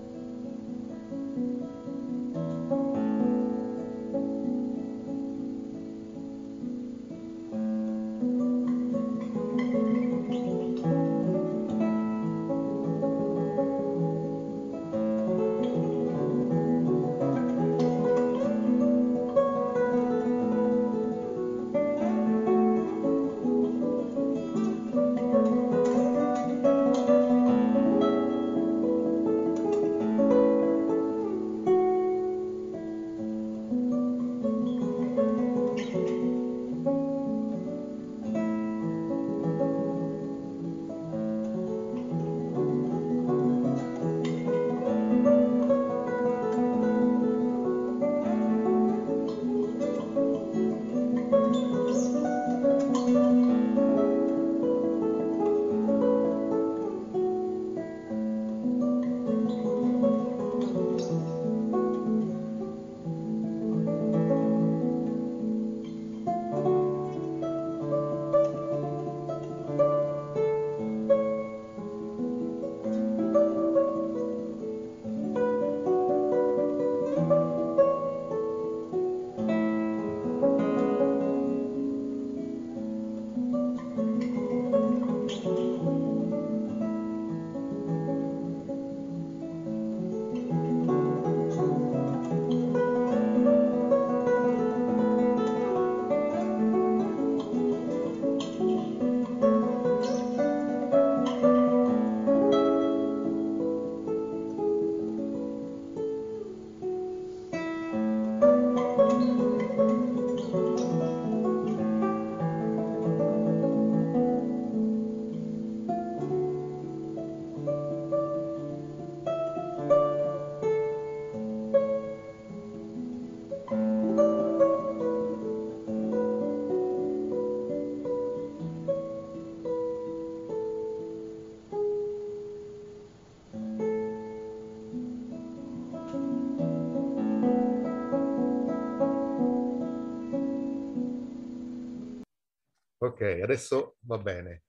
Ok, adesso va bene.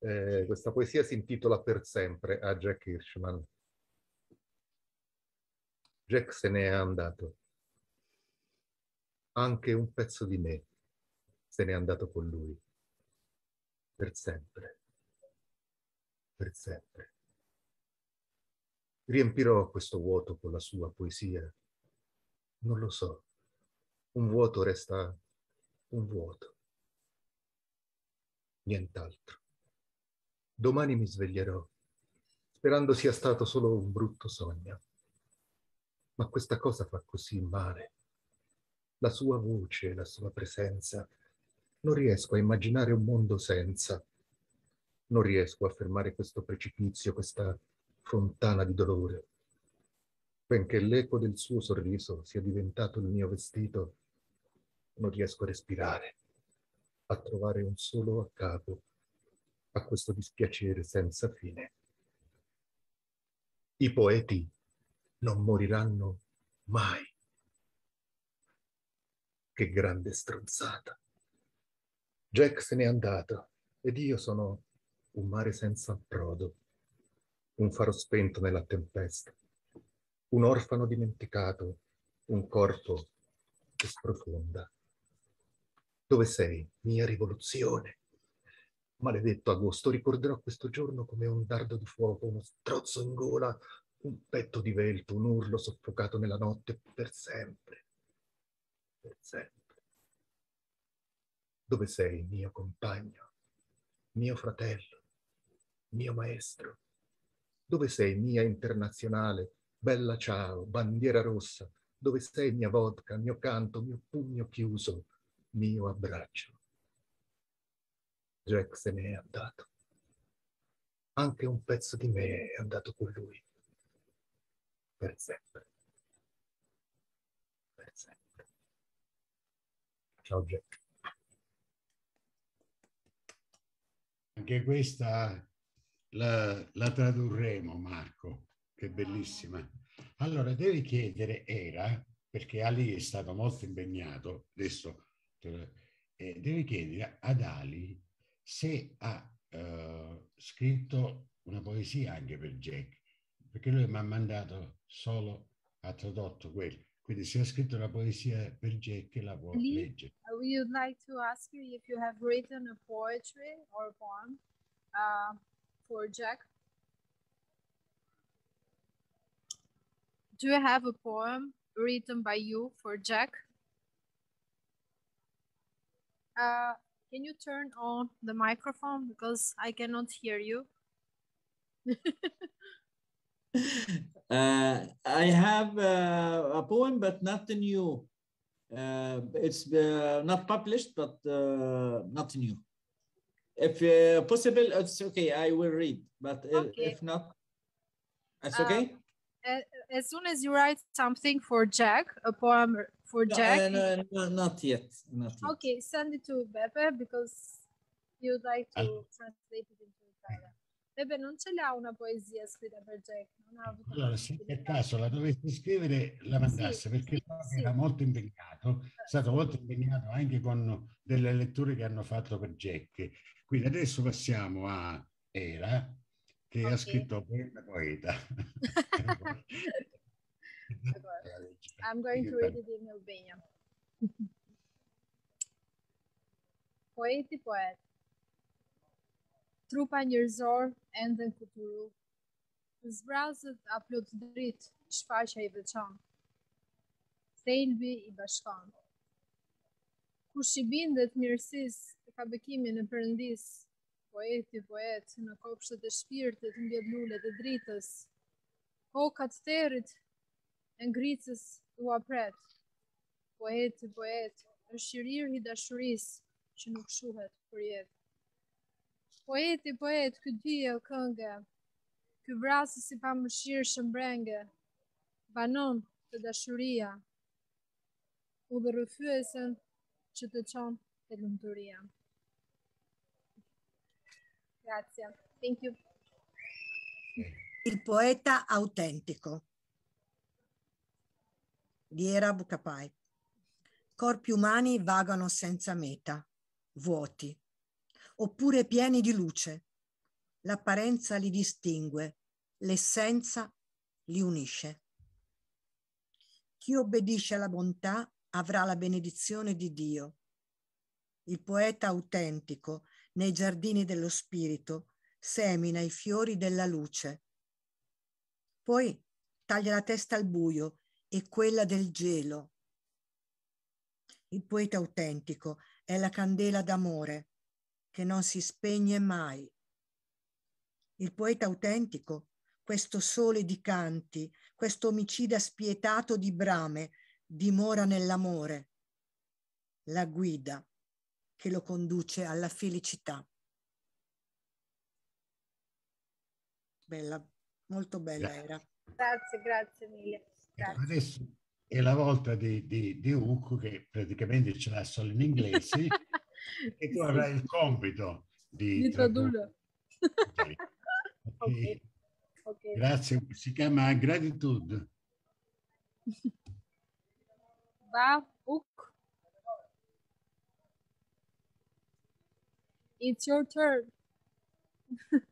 Eh, questa poesia si intitola Per sempre a Jack Hirschman. Jack se ne è andato. anche un pezzo di me se n'è andato con lui. Per sempre. Per sempre. Riempirò questo vuoto con la sua poesia? Non lo so. Un vuoto resta un vuoto. Nient'altro. Domani mi sveglierò, sperando sia stato solo un brutto sogno. Ma questa cosa fa così male. La sua voce, la sua presenza. Non riesco a immaginare un mondo senza. Non riesco a fermare questo precipizio, questa fontana di dolore. Benché l'eco del suo sorriso sia diventato il mio vestito, non riesco a respirare, a trovare un solo a capo a questo dispiacere senza fine. I poeti non moriranno mai. Che grande stronzata. Jack se n'è andato ed io sono un mare senza approdo un faro spento nella tempesta, un orfano dimenticato, un corpo che sprofonda. Dove sei, mia rivoluzione? Maledetto agosto, ricorderò questo giorno come un dardo di fuoco, uno strozzo in gola, un petto di velto, un urlo soffocato nella notte per sempre. Per sempre. Dove sei, mio compagno, mio fratello, mio maestro? Dove sei, mia internazionale? Bella ciao, bandiera rossa. Dove sei, mia vodka, mio canto, mio pugno chiuso, mio abbraccio? Jack se n'è andato. Anche un pezzo di me è andato con lui. Per sempre. Per sempre. Ciao Jack. Anche questa la, la tradurremo, Marco, che bellissima. Allora, devi chiedere, era, perché Ali è stato molto impegnato, adesso eh, devi chiedere ad Ali se ha eh, scritto una poesia anche per Jack, perché lui mi ha mandato solo, ha tradotto quello. Quindi se ha scritto una poesia per Jack la può Lee, leggere. We would like to ask you if you have written a poetry or a poem uh, for Jack? Do you have a poem written by you for Jack? Uh, can you turn on the microphone because I cannot hear you? uh, I have uh, a poem, but not new. Uh, it's uh, not published, but uh, not new. If uh, possible, it's okay. I will read, but Okay. if not, Uh, okay. As soon as you write something for Jack, a poem for No, Jack, uh, no, no, not yet. Not yet. okay, send it to Beppe because you'd like to Allora. translate it into Italian. Beppe non ce l'ha una poesia scritta per Jack, non ha avuto Allora, se per caso la dovessi scrivere, la mandasse, perché sì, so che sì. era molto impegnato, è stato molto impegnato anche con delle letture che hanno fatto per Jack. Quindi adesso passiamo a Era, che ha Ok. scritto poema poeta. I'm going to read it in Albanian. Poeti poet. Trupa njerëzor ende në kuturu. Zbrazët a plot drit, shfaqja i veçan. Thelbi i bashkan. Kush i bindet mirësis të ka bekimin e përëndis, poeti poet në kopshtet e shpirtit, mbjet lulet e dritës, kokat terit e ngricës u apret. Poeti, poet, është shirir i dashurisë që nuk shuhet për jetë. Poeti, poet, ky diell kënge, ky vrasës i pa mëshirë shëmbrenge, banon të dashuria, u dhe rëfyesen që të qonë e lumëturia. Grazie. Thank you. Il poeta autentico di Era Bucapai. Corpi umani vagano senza meta, vuoti, oppure pieni di luce. L'apparenza li distingue, l'essenza li unisce. Chi obbedisce alla bontà avrà la benedizione di Dio. Il poeta autentico, nei giardini dello spirito, semina i fiori della luce. Poi taglia la testa al buio e quella del gelo. Il poeta autentico è la candela d'amore che non si spegne mai. Il poeta autentico, questo sole di canti, questo omicida spietato di brame, dimora nell'amore, la guida che lo conduce alla felicità. Bella, molto bella era. Grazie, grazie mille. Grazie. Adesso è la volta di, di, di Ucco che praticamente ce l'ha solo in inglese e tu Sì. avrai il compito di, Di tradurre. tradurre. Ok. Ok, ok. Grazie, si chiama Gratitude. Va, Uk. It's your turn.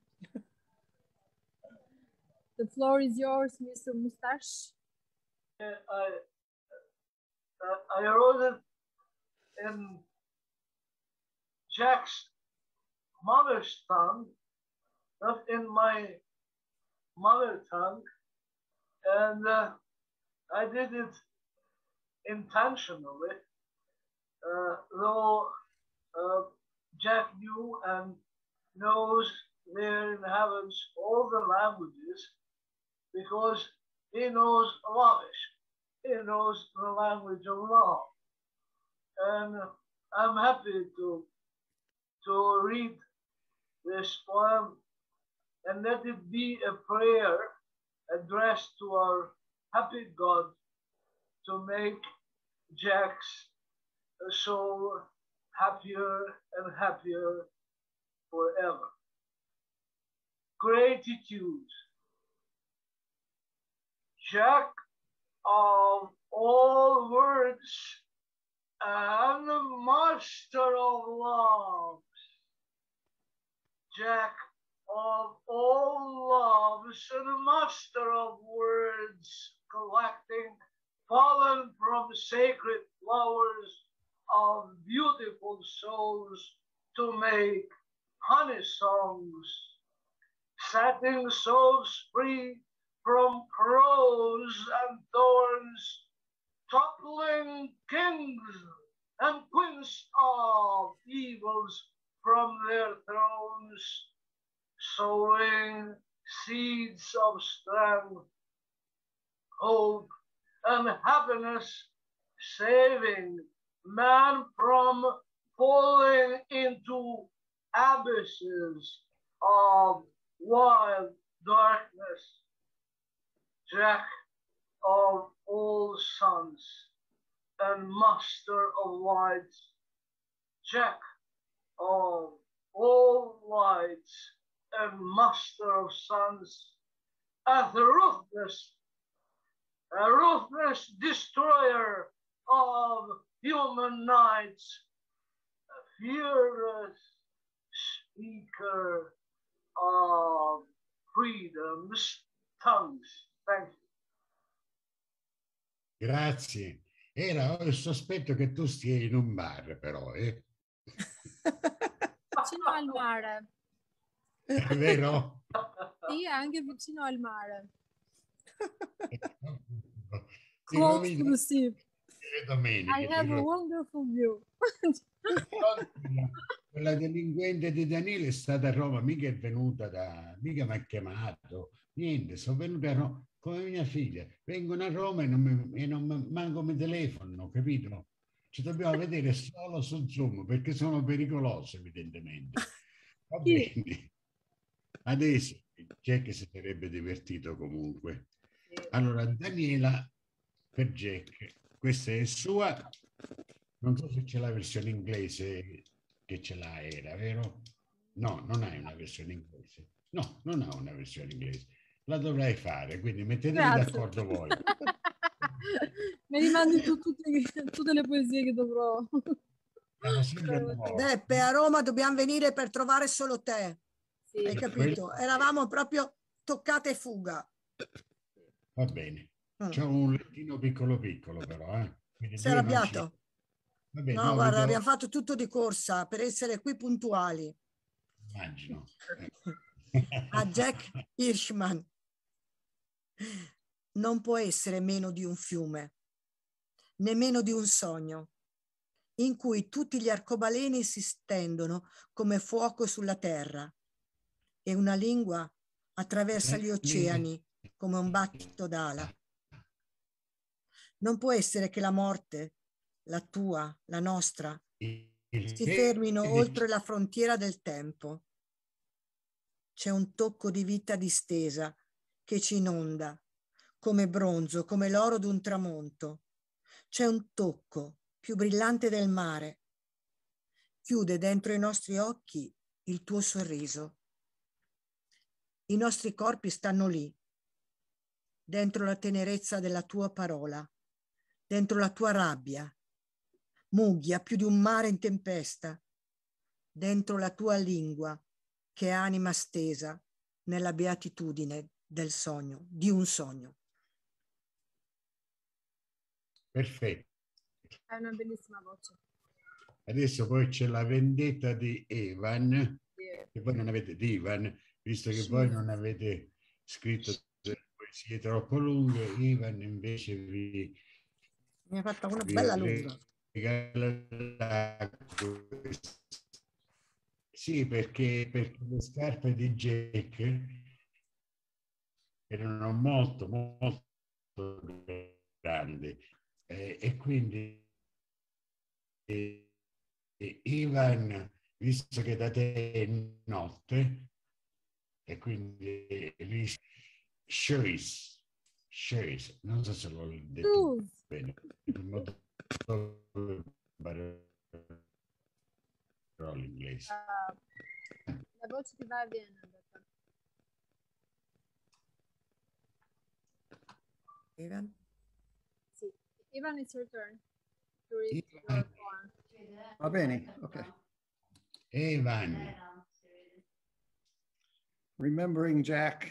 the floor is yours, Mr. Mustache. I, uh, I wrote it in Jack's mother's tongue, not in my mother tongue, and uh, I did it intentionally, uh, though uh, Jack knew and knows there in heavens all the languages because he knows Lavish. He knows the language of love. And I'm happy to, to read this poem and let it be a prayer addressed to our happy God to make Jack's soul happier and happier forever. Gratitude. Jack of all words and master of loves. Jack of all loves and master of words, collecting fallen from sacred flowers of beautiful souls to make honey songs, setting souls free from crows and thorns, toppling kings and queens of evils from their thrones, sowing seeds of strength, hope, and happiness, saving man from falling into abysses of wild darkness. Jack of all sons and master of lights, Jack of all lights and master of sons, a ruthless, a ruthless destroyer of human knights, a fearless speaker of freedom's tongues. Grazie. Era ho il sospetto che tu stia in un bar, però, eh? Vicino al mare. È vero? Sì, anche vicino al mare. Close to the sea. I have a wonderful view. Quella delinquente di Danilo è stata a Roma, mica è venuta da, mica mi ha chiamato, niente, sono venuta a Roma come mia figlia. Vengono a Roma e non mi, e non manco mi telefonano, capito? Ci dobbiamo vedere solo su Zoom perché sono pericolose, evidentemente. Va bene. Adesso Jack si sarebbe divertito comunque. Allora, Daniela per Jack, questa è sua. Non so se c'è la versione inglese che ce l'ha, era, vero? No, non hai una versione inglese. No, non ha una versione inglese. La dovrai fare, quindi mettetevi Grazie. d'accordo voi. Me li mandi tu tutte, tutte le poesie che dovrò. Nuovi. Beppe, a Roma dobbiamo venire per trovare solo te. Sì. Hai capito? Eravamo proprio toccate e fuga. Va bene. Mm. C'ho un lettino piccolo piccolo però, eh. Quindi Sei arrabbiato? Vabbè, No, no, guarda, vedo- abbiamo fatto tutto di corsa per essere qui puntuali. immagino. A Jack Hirschman non può essere meno di un fiume, nemmeno di un sogno, in cui tutti gli arcobaleni si stendono come fuoco sulla terra e una lingua attraversa gli oceani come un battito d'ala. Non può essere che la morte, la tua, la nostra, si fermino oltre la frontiera del tempo. C'è un tocco di vita distesa che ci inonda, come bronzo, come l'oro d'un tramonto. C'è un tocco più brillante del mare. Chiude dentro i nostri occhi il tuo sorriso. I nostri corpi stanno lì, dentro la tenerezza della tua parola, dentro la tua rabbia, mugghia più di un mare in tempesta, dentro la tua lingua che è anima stesa nella beatitudine del sogno, di un sogno. Perfetto. Hai una bellissima voce. Adesso poi c'è la vendetta di Evan, Sì. che voi non avete di Ivan, visto che Sì. voi non avete scritto delle poesie troppo lunghe, Ivan invece vi, Mi ha fatta una bella lunga. Sì, perché, perché le scarpe di Jack erano molto, molto grandi eh, e quindi eh, Ivan, visto che da te è notte, e quindi lui choice, choice, non so se l'ho detto Tu, bene, in modo parole inglese. eh, la voce ti va bene. Ivan? Sì. Ivan, it's your turn. Poem. Va bene, ok. Evan, Remembering Jack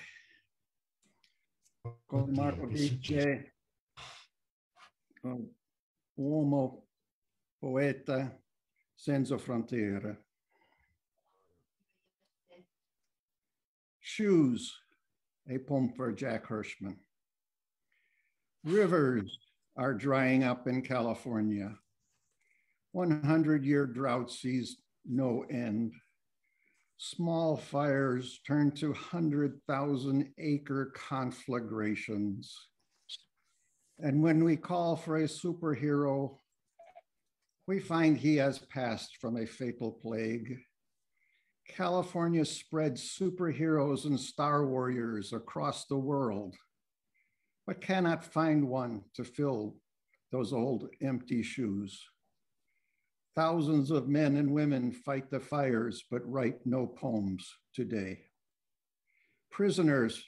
con Marco? Dice, un uomo, poeta, senza frontiere. Shoes, a poem for Jack Hirschman. Rivers are drying up in California. 100 year drought sees no end. Small fires turn to 100,000 acre conflagrations. And when we call for a superhero, we find he has passed from a fatal plague. California spreads superheroes and star warriors across the world, but cannot find one to fill those old empty shoes. Thousands of men and women fight the fires, but write no poems today. Prisoners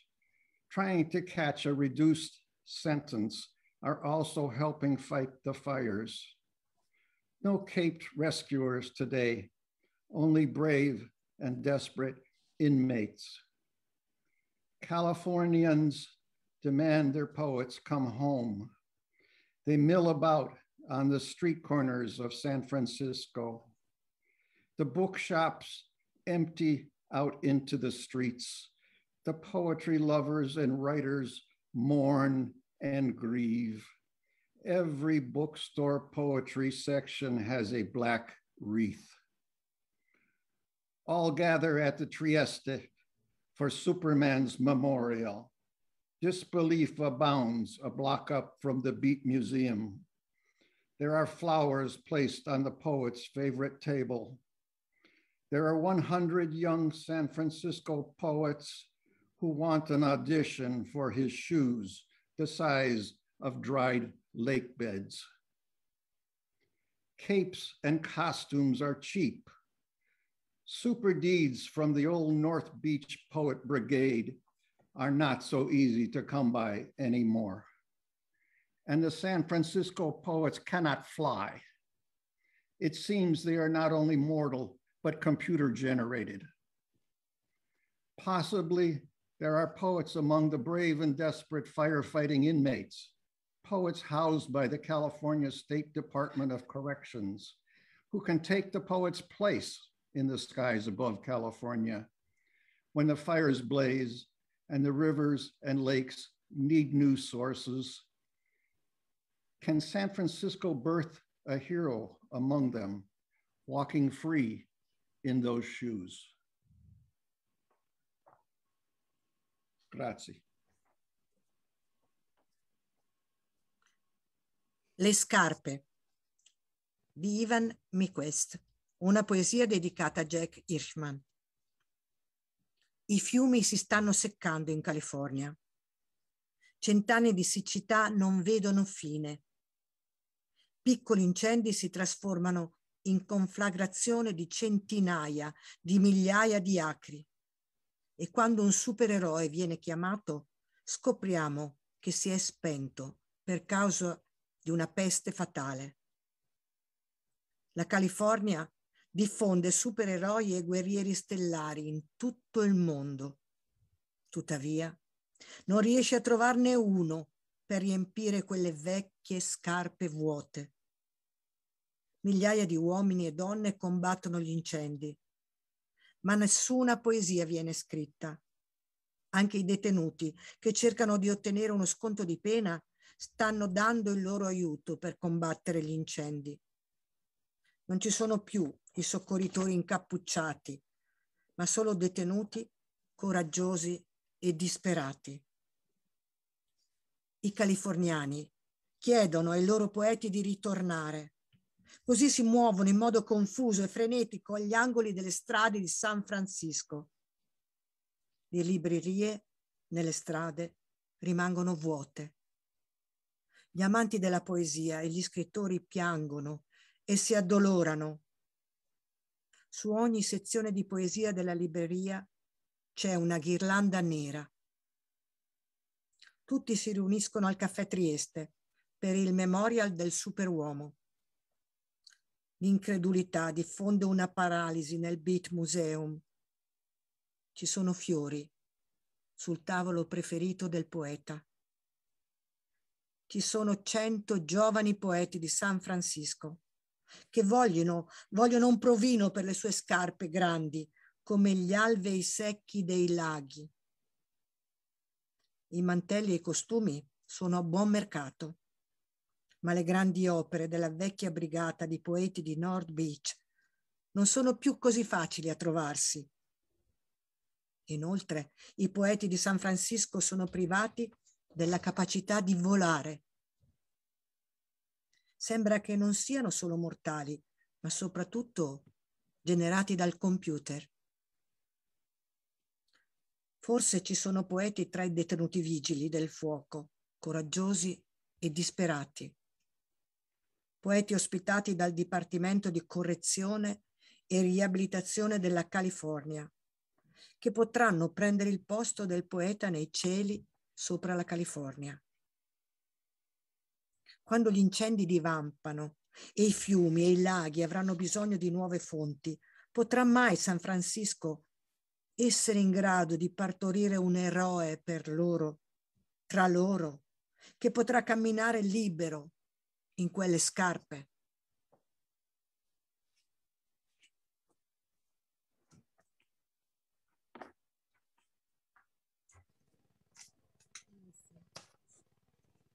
trying to catch a reduced sentence are also helping fight the fires. No caped rescuers today, only brave and desperate inmates. Californians demand their poets come home. They mill about on the street corners of San Francisco. The bookshops empty out into the streets. The poetry lovers and writers mourn and grieve. Every bookstore poetry section has a black wreath. All gather at the Trieste for Superman's memorial. Disbelief abounds a block up from the Beat Museum. There are flowers placed on the poet's favorite table. There are 100 young San Francisco poets who want an audition for his shoes, the size of dried lake beds. Capes and costumes are cheap. Super deeds from the old North Beach Poet Brigade are not so easy to come by anymore. And the San Francisco poets cannot fly. It seems they are not only mortal, but computer generated. Possibly there are poets among the brave and desperate firefighting inmates. poets housed by the California State Department of Corrections who can take the poet's place in the skies above California when the fires blaze and the rivers and lakes need new sources? Can San Francisco birth a hero among them, walking free in those shoes? Grazie. Le scarpe di Ivan Miquest, una poesia dedicata a Jack Hirschman. I fiumi si stanno seccando in California. Cent'anni di siccità non vedono fine. Piccoli incendi si trasformano in conflagrazione di centinaia, di migliaia di acri. E quando un supereroe viene chiamato, scopriamo che si è spento per causa di una peste fatale. La California diffonde supereroi e guerrieri stellari in tutto il mondo. Tuttavia, non riesce a trovarne uno per riempire quelle vecchie scarpe vuote. Migliaia di uomini e donne combattono gli incendi, ma nessuna poesia viene scritta. Anche i detenuti che cercano di ottenere uno sconto di pena stanno dando il loro aiuto per combattere gli incendi. Non ci sono più i soccorritori incappucciati, ma solo detenuti coraggiosi e disperati. I californiani chiedono ai loro poeti di ritornare. Così si muovono in modo confuso e frenetico agli angoli delle strade di San Francisco. Le librerie nelle strade rimangono vuote. Gli amanti della poesia e gli scrittori piangono e si addolorano. Su ogni sezione di poesia della libreria c'è una ghirlanda nera. Tutti si riuniscono al caffè Trieste per il memorial del superuomo. L'incredulità diffonde una paralisi nel Beat Museum. Ci sono fiori sul tavolo preferito del poeta. Ci sono cento giovani poeti di San Francisco che vogliono, vogliono un provino per le sue scarpe grandi, come gli alvei secchi dei laghi. I mantelli e i costumi sono a buon mercato, ma le grandi opere della vecchia brigata di poeti di North Beach non sono più così facili a trovarsi. Inoltre, i poeti di San Francisco sono privati della capacità di volare sembra che non siano solo mortali, ma soprattutto generati dal computer. Forse ci sono poeti tra i detenuti vigili del fuoco, coraggiosi e disperati. Poeti ospitati dal Dipartimento di Correzione e Riabilitazione della California, che potranno prendere il posto del poeta nei cieli sopra la California quando gli incendi divampano e i fiumi e i laghi avranno bisogno di nuove fonti, potrà mai San Francisco essere in grado di partorire un eroe per loro, tra loro, che potrà camminare libero in quelle scarpe?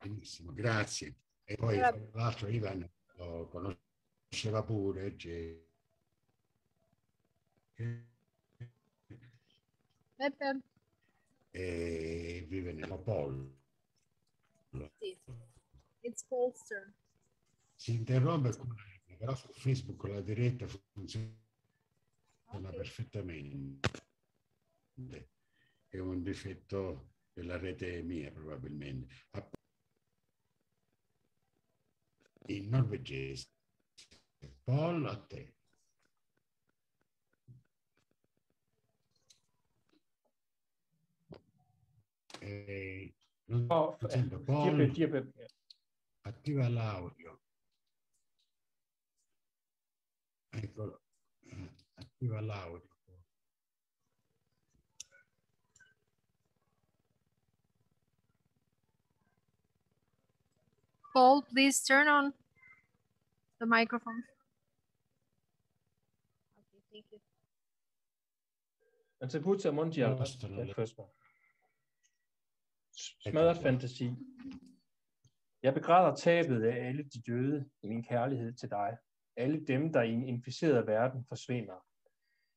Benissimo, grazie. E poi tra l'altro Ivan lo conosceva pure. Cioè... E vive nell'Apollo. Sì. It's Polster. Si interrompe, però su Facebook la diretta funziona okay. perfettamente. È un difetto della rete mia probabilmente in norvegese. Paul a te. Eh, non oh, sento, Paul, attiva l'audio. Eccolo, eh, attiva l'audio. Paul, please turn on the microphone. Okay, thank you. Antiputia mondial, Basta, non le- Christmas. Smadret qua. fantasi. Jeg begræder tabet af alle de døde i min kærlighed til dig. Alle dem, der i en inficeret verden forsvinder.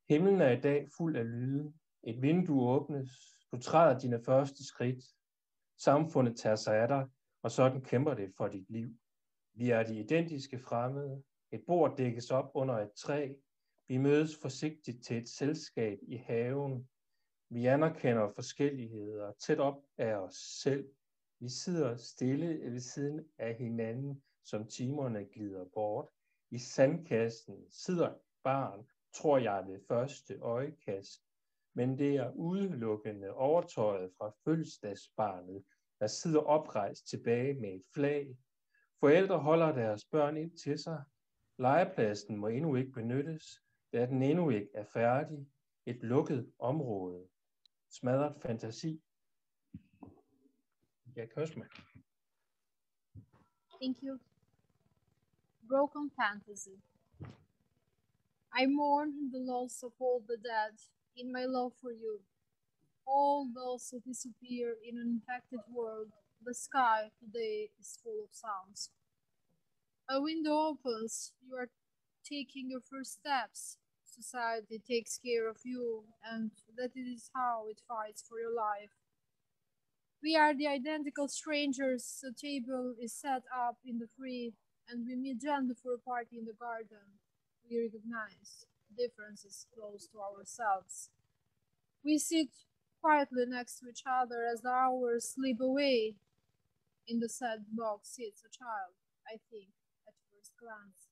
Himlen er i dag fuld af lyde. Et vindue åbnes. Du træder dine første skridt. Samfundet tager sig af dig, og sådan kæmper det for dit liv. Vi er de identiske fremmede. Et bord dækkes op under et træ. Vi mødes forsigtigt til et selskab i haven. Vi anerkender forskelligheder tæt op af os selv. Vi sidder stille ved siden af hinanden, som timerne glider bort. I sandkassen sidder et barn, tror jeg ved første øjekast. Men det er udelukkende overtøjet fra fødselsdagsbarnet, der sidder oprejst tilbage med et flag. Forældre holder deres børn ind til sig. Legepladsen må endnu ikke benyttes, da den endnu ikke er færdig. Et lukket område. Smadret fantasi. Ja, Cosmo. Thank you. Broken fantasy. I mourn the loss of all the dead in my love for you. All those who disappear in an infected world, the sky today is full of sounds. A window opens, you are taking your first steps. Society takes care of you, and that is how it fights for your life. We are the identical strangers. A table is set up in the free, and we meet gently for a party in the garden. We recognize differences close to ourselves. We sit quietly next to each other as the hours slip away. In the sad box sits a child, I think, at first glance.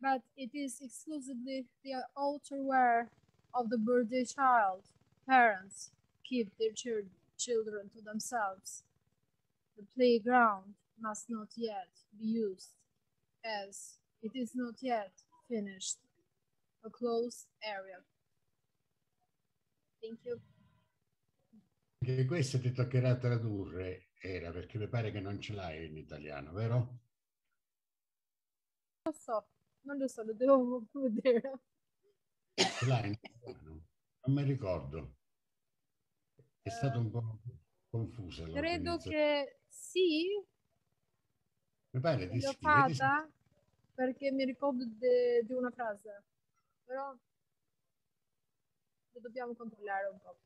But it is exclusively the outerwear of the birthday child. Parents keep their chil- children to themselves. The playground must not yet be used, as it is not yet finished. A closed area. Thank you. Che questo ti toccherà tradurre, era perché mi pare che non ce l'hai in italiano, vero? Lo so, non lo so, lo devo vedere. Ce l'hai in italiano? Non mi ricordo. È stato un po' confusa Credo che sì, Mi pare di l'ho sì. se- fatta perché mi ricordo di una frase, però lo dobbiamo controllare un po'.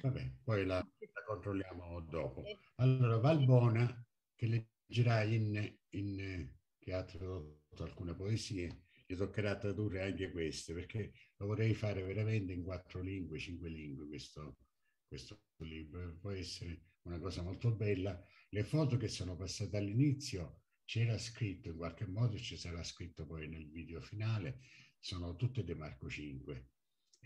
Vabbè, poi la, la controlliamo dopo. Allora, Valbona, che leggerà in, in- che ha tradotto alcune poesie, gli toccherà tradurre anche queste, perché lo vorrei fare veramente in quattro lingue, cinque lingue, questo, questo libro. Può essere una cosa molto bella. Le foto che sono passate all'inizio, c'era scritto, in qualche modo ci sarà scritto poi nel video finale, sono tutte di Marco 5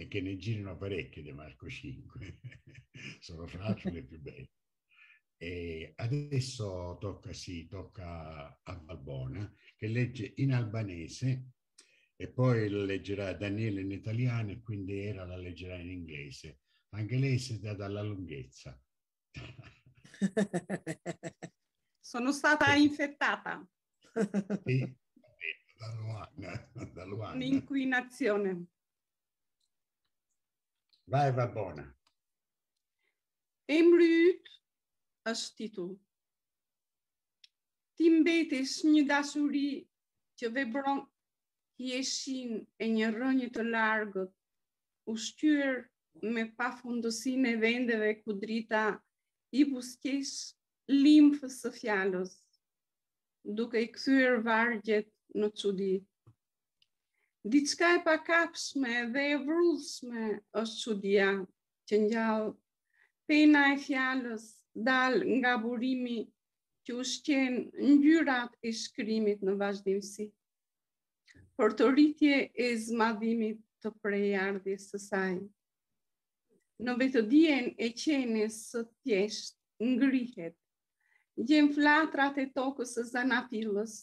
e che ne girano parecchie di Marco 5, sono fra l'altro le più belle. E adesso tocca, sì, tocca a Balbona che legge in albanese e poi lo leggerà Daniele in italiano e quindi Era la leggerà in inglese. Anche lei si dà dalla lunghezza. Sono stata infettata. Sì, da Luana, da Luana. Un'inquinazione. Vai Balbona. Emryt është titull. Ti mbetesh një dashuri që vebron hjeshin e një rënje të largët, ushqyer me pafundësinë e vendeve ku drita i busqesh limfës së fjalës, duke i kthyer vargjet në çudi. Diçka e pakapshme dhe e vrrullshme është çudia që ngjall pena e fjalës dal nga burimi që ushqen ngjyrat e shkrimit në vazhdimsi. Për të rritje e zmadhimit të prejardhjes së saj. Në vetëdien e qenes së thjesht ngrihet, gjem flatrat e tokës së zanafilës,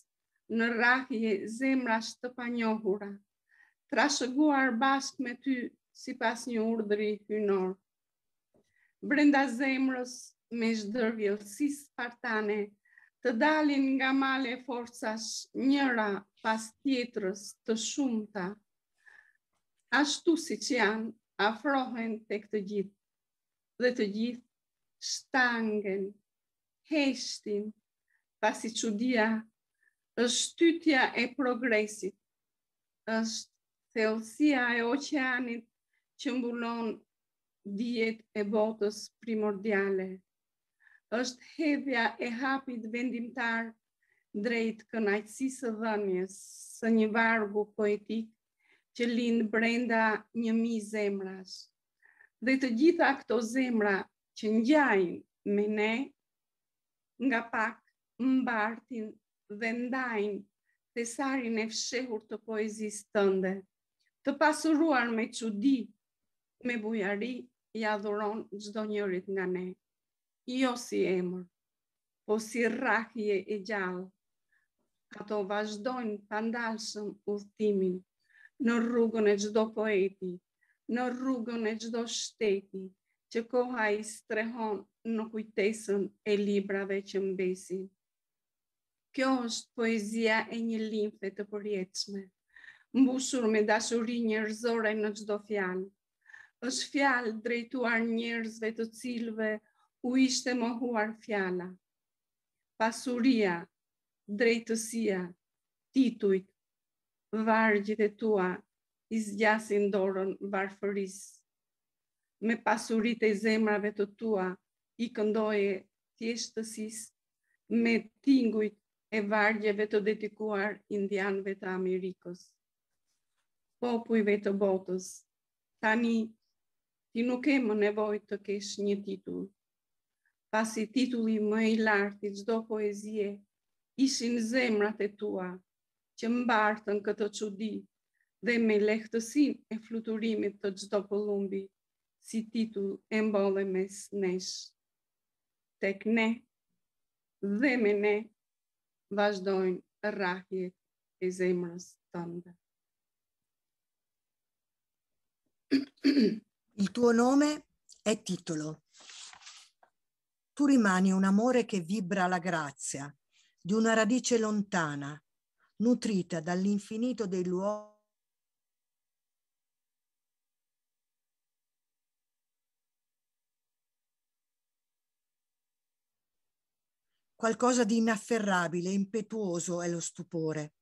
në rrahje zemrash të panjohura, trashëguar bashkë me ty si pas një urdhri hynor. Brenda zemrës me zhdërvjelësi spartane të dalin nga male forcash njëra pas tjetrës të shumta, ashtu si që janë afrohen të këtë gjithë, dhe të gjithë shtangen, heshtin, pasi dia është tytja e progresit, është thellësia e oqeanit që mbulon dijet e botës primordiale. është hedhja e hapit vendimtar drejt kënaqësisë dhënjes së një vargu poetik që lind brenda një mi zemrash. Dhe të gjitha këto zemra që ngjajnë me ne, nga pak mbartin dhe ndajnë thesarin e fshehur të poezisë tënde, të pasuruar me qudi, me bujari, i adhuron gjdo njërit nga ne. Jo si emër, po si rrakje e gjallë. Ato vazhdojnë pandalshëm udhtimin në rrugën e gjdo poeti, në rrugën e gjdo shteti, që koha i strehon në kujtesën e librave që mbesin. Kjo është poezia e një limfe të përjetëshme, mbushur me dashuri njerëzore në çdo fjalë. Është fjalë drejtuar njerëzve të cilëve u ishte mohuar fjala. Pasuria, drejtësia, titujt, vargjit e tua i zgjasin dorën varfëris. Me pasurit e zemrave të tua i këndoje thjeshtësis, me tingujt e vargjeve të dedikuar indianve të Amerikës popujve të botës. Tani, ti nuk e më nevoj të kesh një titull. Pasi titulli më i lartë i gjdo poezie, ishin zemrat e tua, që mbartën këtë qudi dhe me lehtësin e fluturimit të gjdo pëllumbi, si titull e mbole mes nesh. Tek ne dhe me ne vazhdojnë rrahjet e zemrës tënde. Il tuo nome è titolo. Tu rimani un amore che vibra la grazia di una radice lontana, nutrita dall'infinito dei luoghi qualcosa di inafferrabile, impetuoso è lo stupore.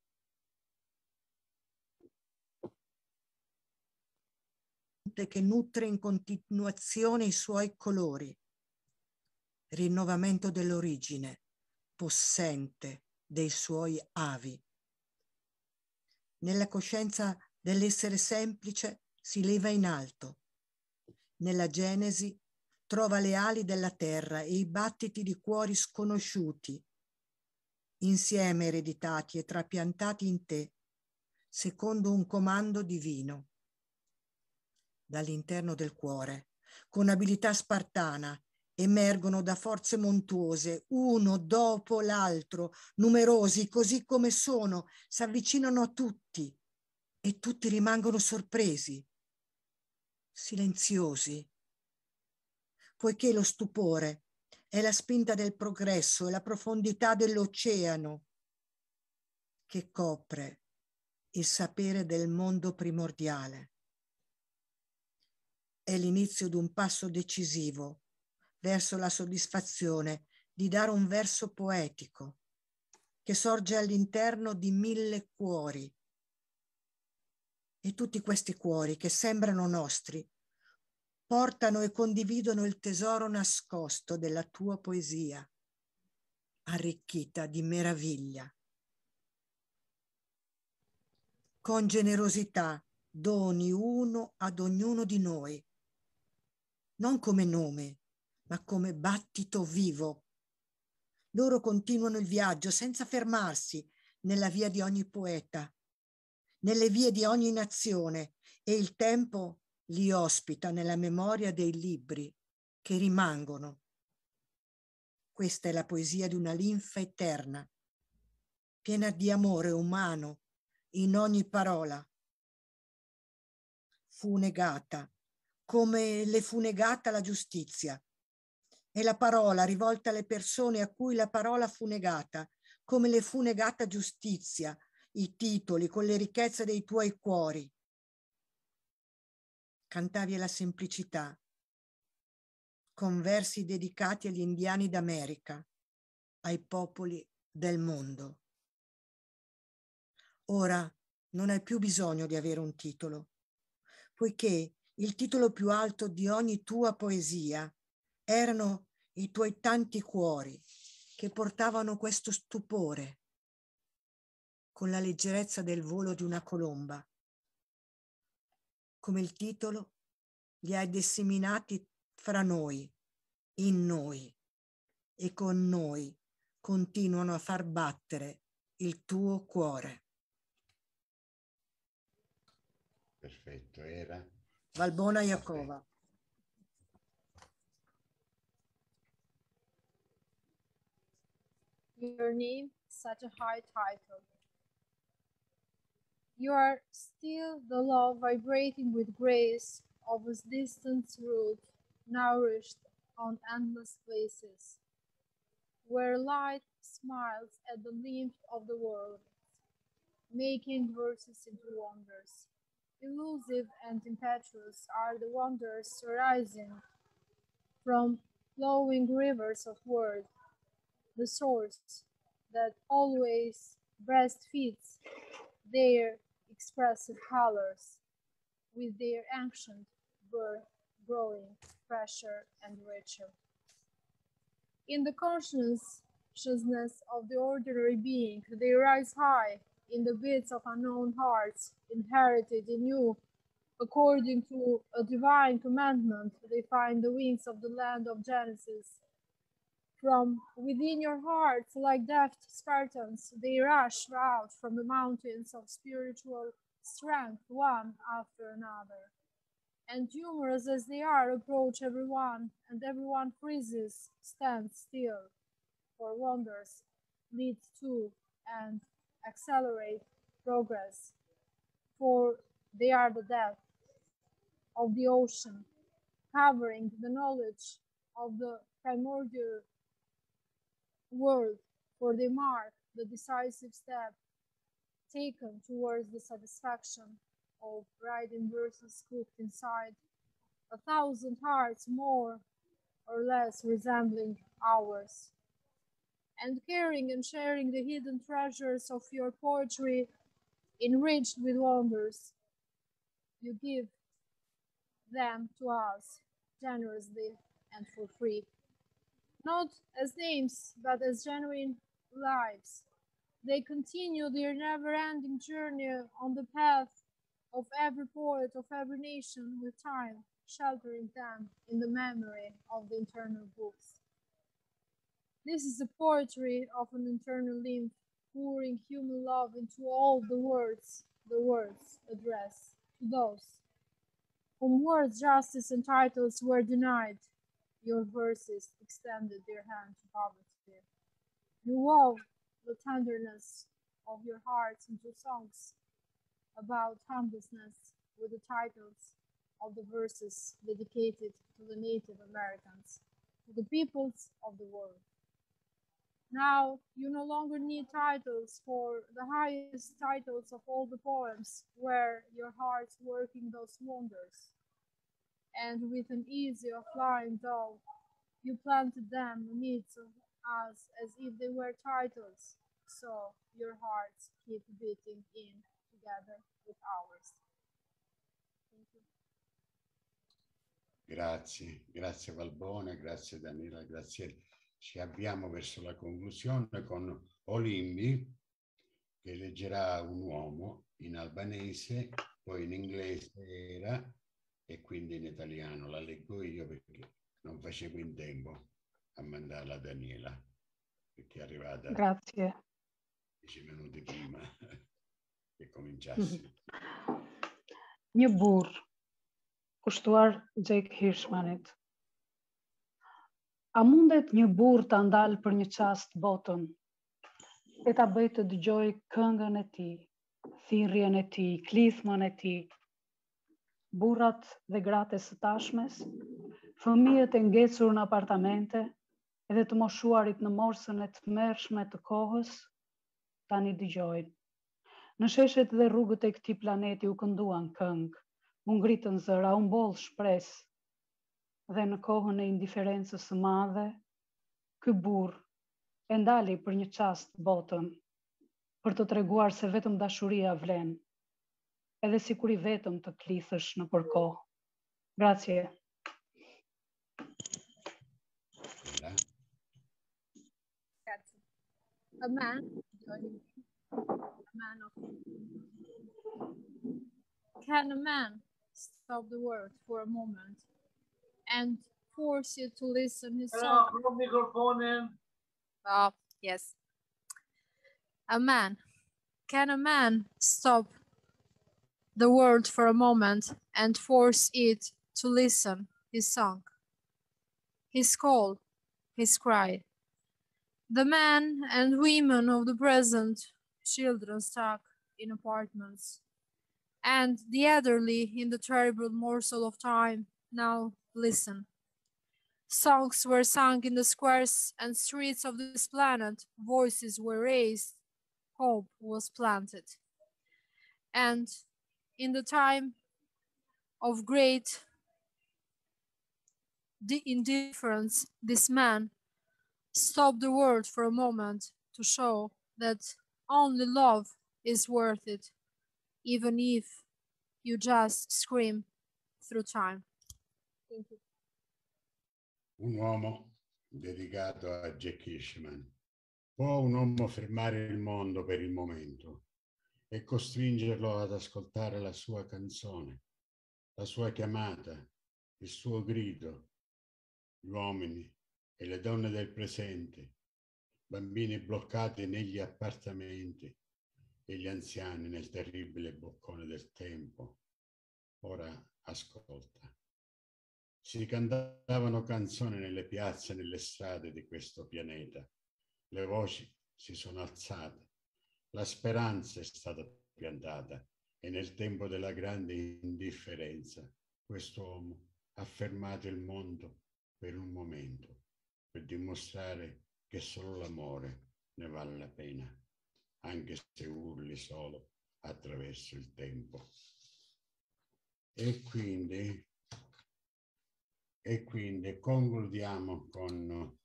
Fonte che nutre in continuazione i suoi colori. Rinnovamento dell'origine, possente dei suoi avi. Nella coscienza dell'essere semplice si leva in alto. Nella Genesi trova le ali della terra e i battiti di cuori sconosciuti, insieme ereditati e trapiantati in te, secondo un comando divino dall'interno del cuore, con abilità spartana, emergono da forze montuose, uno dopo l'altro, numerosi così come sono, si avvicinano a tutti e tutti rimangono sorpresi, silenziosi, poiché lo stupore è la spinta del progresso e la profondità dell'oceano che copre il sapere del mondo primordiale è l'inizio di un passo decisivo verso la soddisfazione di dare un verso poetico che sorge all'interno di mille cuori. E tutti questi cuori che sembrano nostri portano e condividono il tesoro nascosto della tua poesia, arricchita di meraviglia. Con generosità doni uno ad ognuno di noi non come nome, ma come battito vivo. Loro continuano il viaggio senza fermarsi nella via di ogni poeta, nelle vie di ogni nazione e il tempo li ospita nella memoria dei libri che rimangono. Questa è la poesia di una linfa eterna, piena di amore umano in ogni parola. Fu negata come le fu negata la giustizia. È la parola rivolta alle persone a cui la parola fu negata, come le fu negata giustizia, i titoli con le ricchezze dei tuoi cuori. Cantavi la semplicità, con versi dedicati agli indiani d'America, ai popoli del mondo. Ora non hai più bisogno di avere un titolo, poiché il titolo più alto di ogni tua poesia erano i tuoi tanti cuori che portavano questo stupore con la leggerezza del volo di una colomba. Come il titolo, li hai disseminati fra noi, in noi e con noi continuano a far battere il tuo cuore. Perfetto, era Valbona Iacova. Your name, such a high title. You are still the love vibrating with grace of a distant root, nourished on endless places, where light smiles at the nymph of the world, making verses into wonders. Elusive and impetuous are the wonders arising from flowing rivers of words the source that always breastfeeds their expressive colors with their ancient birth growing fresher and richer. In the consciousness of the ordinary being, they rise high in the beats of unknown hearts, inherited in you. According to a divine commandment, they find the wings of the land of Genesis from within your hearts, like deft Spartans, they rush out from the mountains of spiritual strength, one after another. And numerous as they are, approach everyone, and everyone freezes, stands still. For wonders lead to and accelerate progress, for they are the depth of the ocean, covering the knowledge of the primordial world for they mark the decisive step taken towards the satisfaction of writing verses cooked inside a thousand hearts more or less resembling ours. And caring and sharing the hidden treasures of your poetry enriched with wonders, you give them to us generously and for free not as names, but as genuine lives. They continue their never ending journey on the path of every poet of every nation with time, sheltering them in the memory of the internal books. This is the poetry of an internal lymph, pouring human love into all the words the words address to those whom words, justice, and titles were denied your verses extended their hand to poverty. You wove the tenderness of your hearts into songs about homelessness with the titles of the verses dedicated to the Native Americans, to the peoples of the world. Now you no longer need titles, for the highest titles of all the poems where your hearts working those wonders and with an easy of flying dove, you planted them amidst of us as if they were titles, so your hearts keep beating in together with ours. Thank you. Grazie, grazie Valbona, grazie Daniela, grazie. Ci avviamo verso la conclusione con Olimbi che leggerà un uomo in albanese, poi in inglese era e quindi in italiano la leggo io perché non facevo in tempo a mandarla a Daniela perché è arrivata Grazie. dieci minuti prima che cominciassi. Një burr, kushtuar Jake Hirschmanit. A mundet një burr të ndalë për një qast botën, e ta bëj të dëgjoj këngën e ti, thirrjen e ti, klithmën e ti, burrat dhe gratë së tashmes, Fëmijët e ngecur në apartamente edhe të moshuarit në morsën e të mërshme të kohës, tani dëgjojnë. Në sheshet dhe rrugët e këti planeti u kënduan këngë, u ngritën zëra, u mboll shpres, dhe në kohën e indiferencës së madhe, ky burr e ndali për një çast botën, për të treguar se vetëm dashuria vlen, edhe si kur i vetëm të klithësh në përkohë. Grazie. A man, a man of can a man stop the world for a moment and force you to listen his song? Hello, microphone in. Oh, yes. A man. Can a man stop the world for a moment and force it to listen his song? His call, his cry. The men and women of the present, children stuck in apartments, and the elderly in the terrible morsel of time now listen. Songs were sung in the squares and streets of this planet, voices were raised, hope was planted. And in the time of great di- indifference, this man stopped the world for a moment to show that only love is worth it, even if you just scream through time. Un uomo dedicato a Jack Ishman. Può un uomo fermare il mondo per il momento e costringerlo ad ascoltare la sua canzone, la sua chiamata, il suo grido, gli uomini e le donne del presente, bambini bloccati negli appartamenti e gli anziani nel terribile boccone del tempo. Ora ascolta. Si cantavano canzoni nelle piazze nelle strade di questo pianeta. Le voci si sono alzate. La speranza è stata piantata e nel tempo della grande indifferenza quest'uomo ha fermato il mondo per un momento per dimostrare che solo l'amore ne vale la pena, anche se urli solo attraverso il tempo. E quindi, e quindi concludiamo con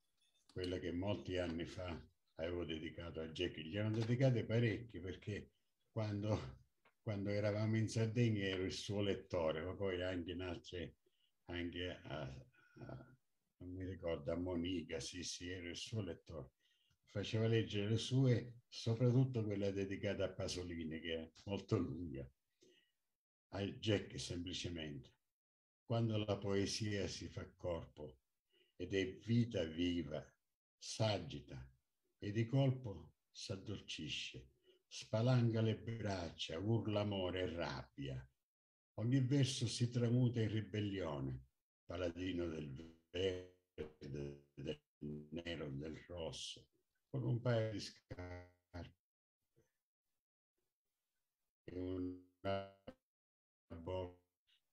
quella che molti anni fa avevo dedicato a Jackie. Gli erano dedicate parecchi perché quando, quando eravamo in Sardegna ero il suo lettore, ma poi anche in altre, anche a, a non mi ricordo, a Monica, sì, sì, ero il suo lettore. Faceva leggere le sue, soprattutto quella dedicata a Pasolini, che è molto lunga, a Jack semplicemente. Quando la poesia si fa corpo ed è vita viva, s'agita e di colpo s'addolcisce, spalanca le braccia, urla amore e rabbia. Ogni verso si tramuta in ribellione, paladino del verde, del nero, del rosso, con un paio di scarpe e una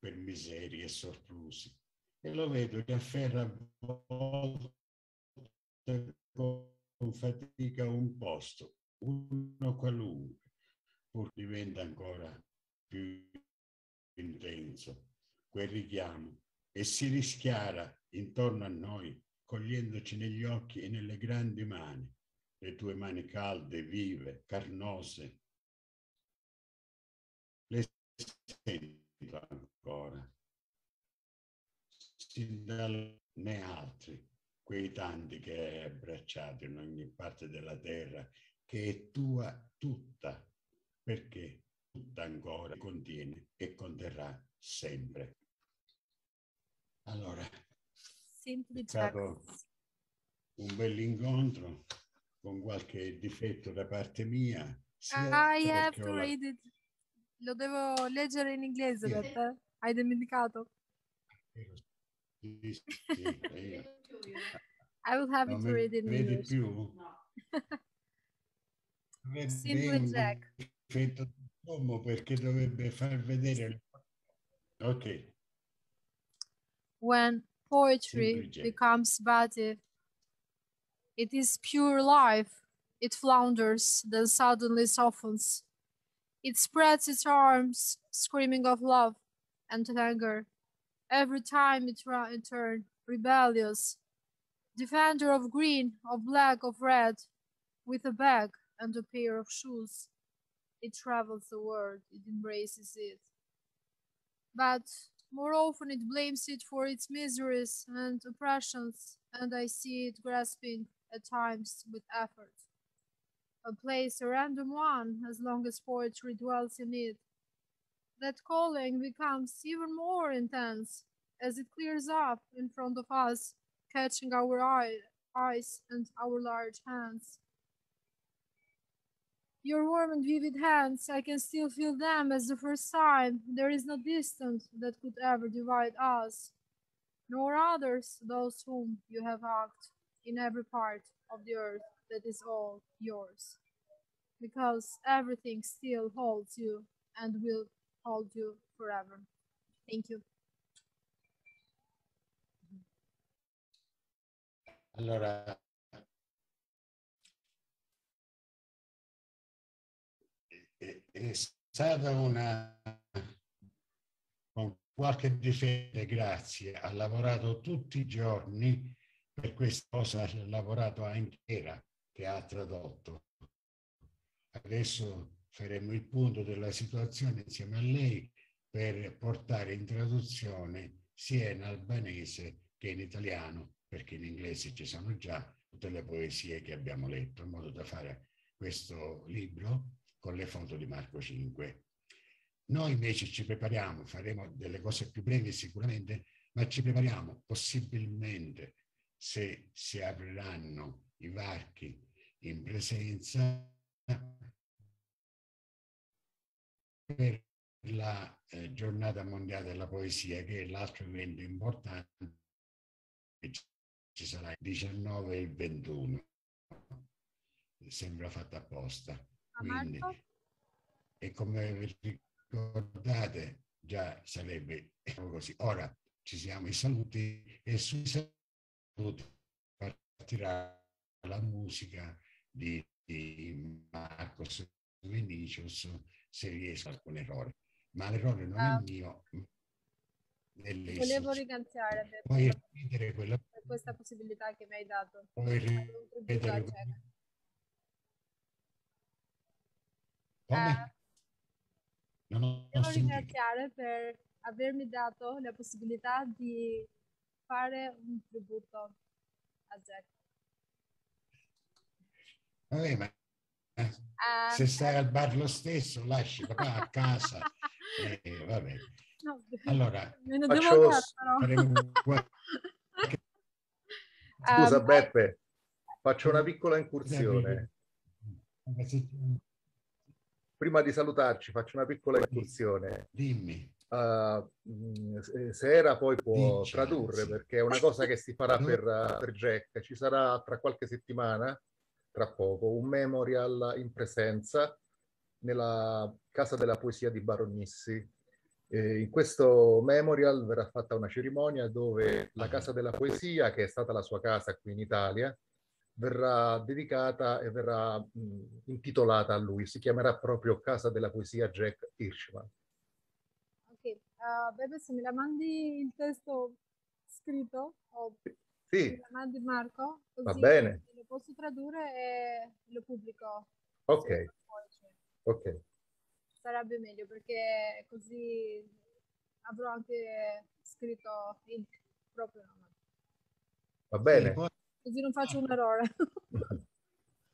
per miserie sorplusi. E lo vedo che afferra con fatica un posto, uno qualunque, pur diventa ancora più intenso quel richiamo e si rischiara intorno a noi, cogliendoci negli occhi e nelle grandi mani, le tue mani calde, vive, carnose. Le sento ancora. Sindal né altri, quei tanti che hai abbracciato in ogni parte della terra, che è tua tutta, perché tutta ancora contiene e conterrà sempre. Allora, è stato un bell'incontro con qualche difetto da parte mia. It. Lo devo leggere in inglese, Sì. Beppe. Hai dimenticato? Sì, sì, io- I will have Non to mi read it in vedi English. più? Vedi Simply Jack. difetto d'uomo perché dovrebbe far vedere... Ok. When Poetry becomes body. It is pure life. It flounders, then suddenly softens. It spreads its arms, screaming of love and anger. Every time it it turn rebellious, defender of green, of black, of red, with a bag and a pair of shoes. It travels the world, it embraces it. But more often it blames it for its miseries and oppressions, and I see it grasping at times with effort. A place, a random one, as long as poetry dwells in it. That calling becomes even more intense as it clears up in front of us, catching our eye, eyes and our large hands. Your warm and vivid hands, I can still feel them as the first time. There is no distance that could ever divide us, nor others, those whom you have hugged in every part of the earth that is all yours. Because everything still holds you and will hold you forever. Thank you. Allora, è, stata una, con qualche difesa, grazie, ha lavorato tutti i giorni per questa cosa, ha lavorato anche Era, che ha tradotto. Adesso faremo il punto della situazione insieme a lei per portare in traduzione sia in albanese che in italiano, perché in inglese ci sono già tutte le poesie che abbiamo letto, in modo da fare questo libro con le foto di Marco 5. Noi invece ci prepariamo, faremo delle cose più brevi sicuramente, ma ci prepariamo possibilmente se si apriranno i varchi in presenza per la eh, giornata mondiale della poesia, che è l'altro evento importante che ci sarà il 19 e il 21. Sembra fatto apposta. Quindi, e come vi ricordate, già sarebbe così. Ora ci siamo i saluti e sui saluti partirà la musica di, di Marcos Vinicius se riesco alcun errore. Ma l'errore non Ah. è mio. Volevo ringraziare per, Puoi ripetere quella per questa possibilità che mi hai dato. puoi ripetere a quella- come? Eh, sentito. ringraziare per avermi dato la possibilità di fare un tributo a Jack. Vabbè, ma Eh, se stai al bar lo stesso, lasci papà a casa. Eh, vabbè. no, Allora, me ne faccio- devo andare però. faremo qualche Scusa Ehm, Beppe, faccio una piccola incursione. Prima di salutarci faccio una piccola incursione. Dimmi. Uh, mh, se- se era poi può Dici, tradurre sì. perché è una cosa che si farà per, per Jack. Ci sarà tra qualche settimana, tra poco, un memorial in presenza nella Casa della Poesia di Baronissi. E in questo memorial verrà fatta una cerimonia dove la Casa della Poesia, che è stata la sua casa qui in Italia, verrà dedicata e verrà mh, intitolata a lui. Si chiamerà proprio Casa della Poesia Jack Hirschman. Ok, eh, Bebe, se me la mandi il testo scritto o me Sì, mandi Marco, Va bene. lo posso tradurre e lo pubblico. ok, cioè, ok. sarebbe meglio perché così avrò anche scritto il proprio nome. Va bene. Sì, poi Così non faccio un errore.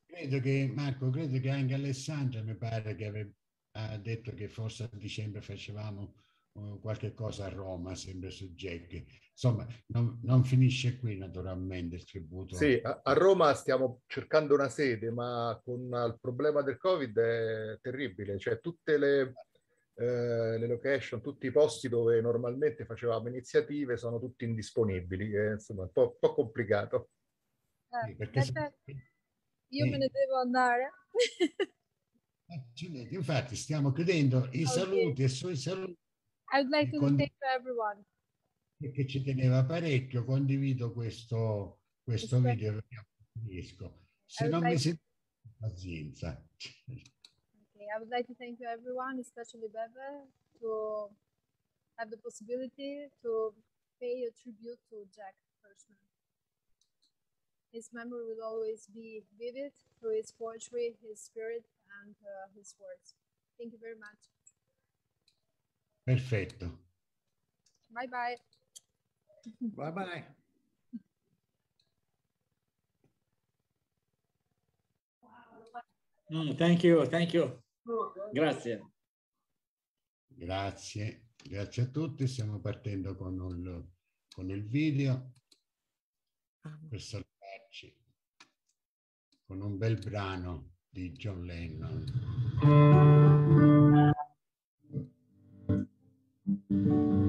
credo che Marco, credo che anche Alessandra mi pare che ave- ha detto che forse a dicembre facevamo qualche cosa a Roma, sempre su Jack. Insomma, non, non finisce qui naturalmente il tributo. Sì, a, a Roma stiamo cercando una sede, ma con il problema del Covid è terribile. Cioè tutte le, eh, le location, tutti i posti dove normalmente facevamo iniziative sono tutti indisponibili. È, insomma, un po', un po' complicato. Eh, Sì, perché io me ne devo andare. Accidenti, Infatti stiamo chiudendo i Ok. saluti e sui saluti I would like to Con- thank everyone. perché ci teneva parecchio, condivido questo, questo video perché. Se non mi sentite, pazienza. Okay, I would like to thank you everyone, especially Bebe, to have the possibility to pay a tribute to Jack Hirschman. His memory will always be vivid through his poetry, his spirit, and uh, his words. Thank you very much. Perfetto. Bye bye. Bye bye. Mm, thank you, thank you. Grazie. Grazie, grazie a tutti. Stiamo partendo con il, con il video per salutarci con un bel brano di John Lennon. Mm-hmm.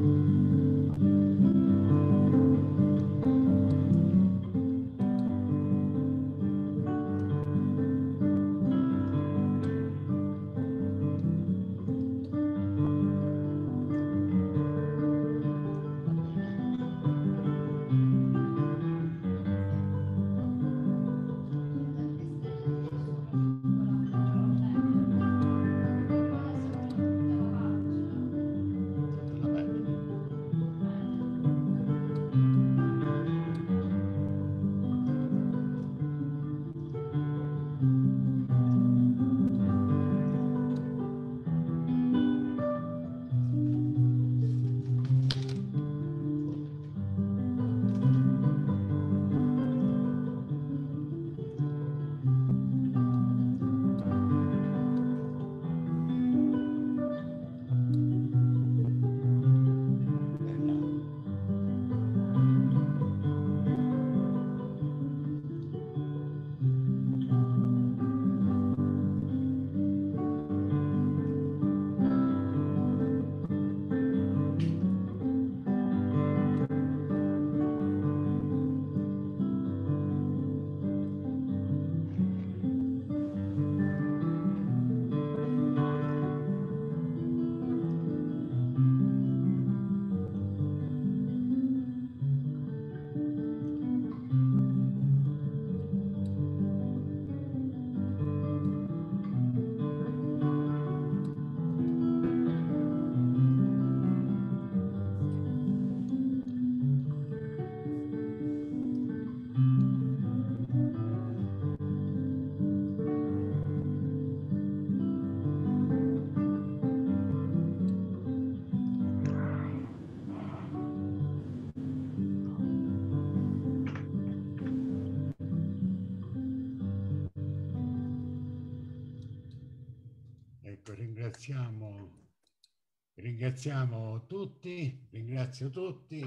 Ringraziamo tutti, ringrazio tutti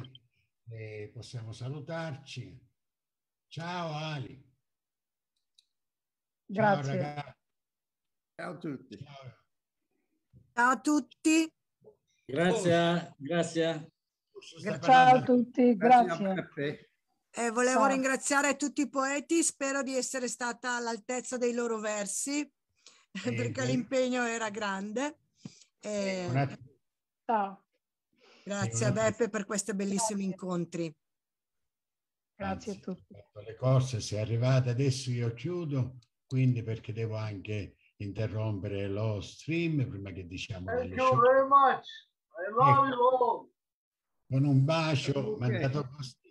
e possiamo salutarci. Ciao Ali. Ciao Grazie. ragazzi. Ciao a tutti. Ciao. Ciao a tutti. Grazie, grazie. Ciao a tutti, Grazie grazie. Eh, volevo Ciao. ringraziare tutti i poeti, spero di essere stata all'altezza dei loro versi, perché beh. l'impegno era grande. Eh. Ciao, grazie a Beppe per questi bellissimi incontri. grazie a Anzi, tutti. ho fatto le cose, se arrivate adesso io chiudo, quindi perché devo anche interrompere lo stream prima che diciamo Thank you scelte. very much. I love you all. Con un bacio Ok. mandato così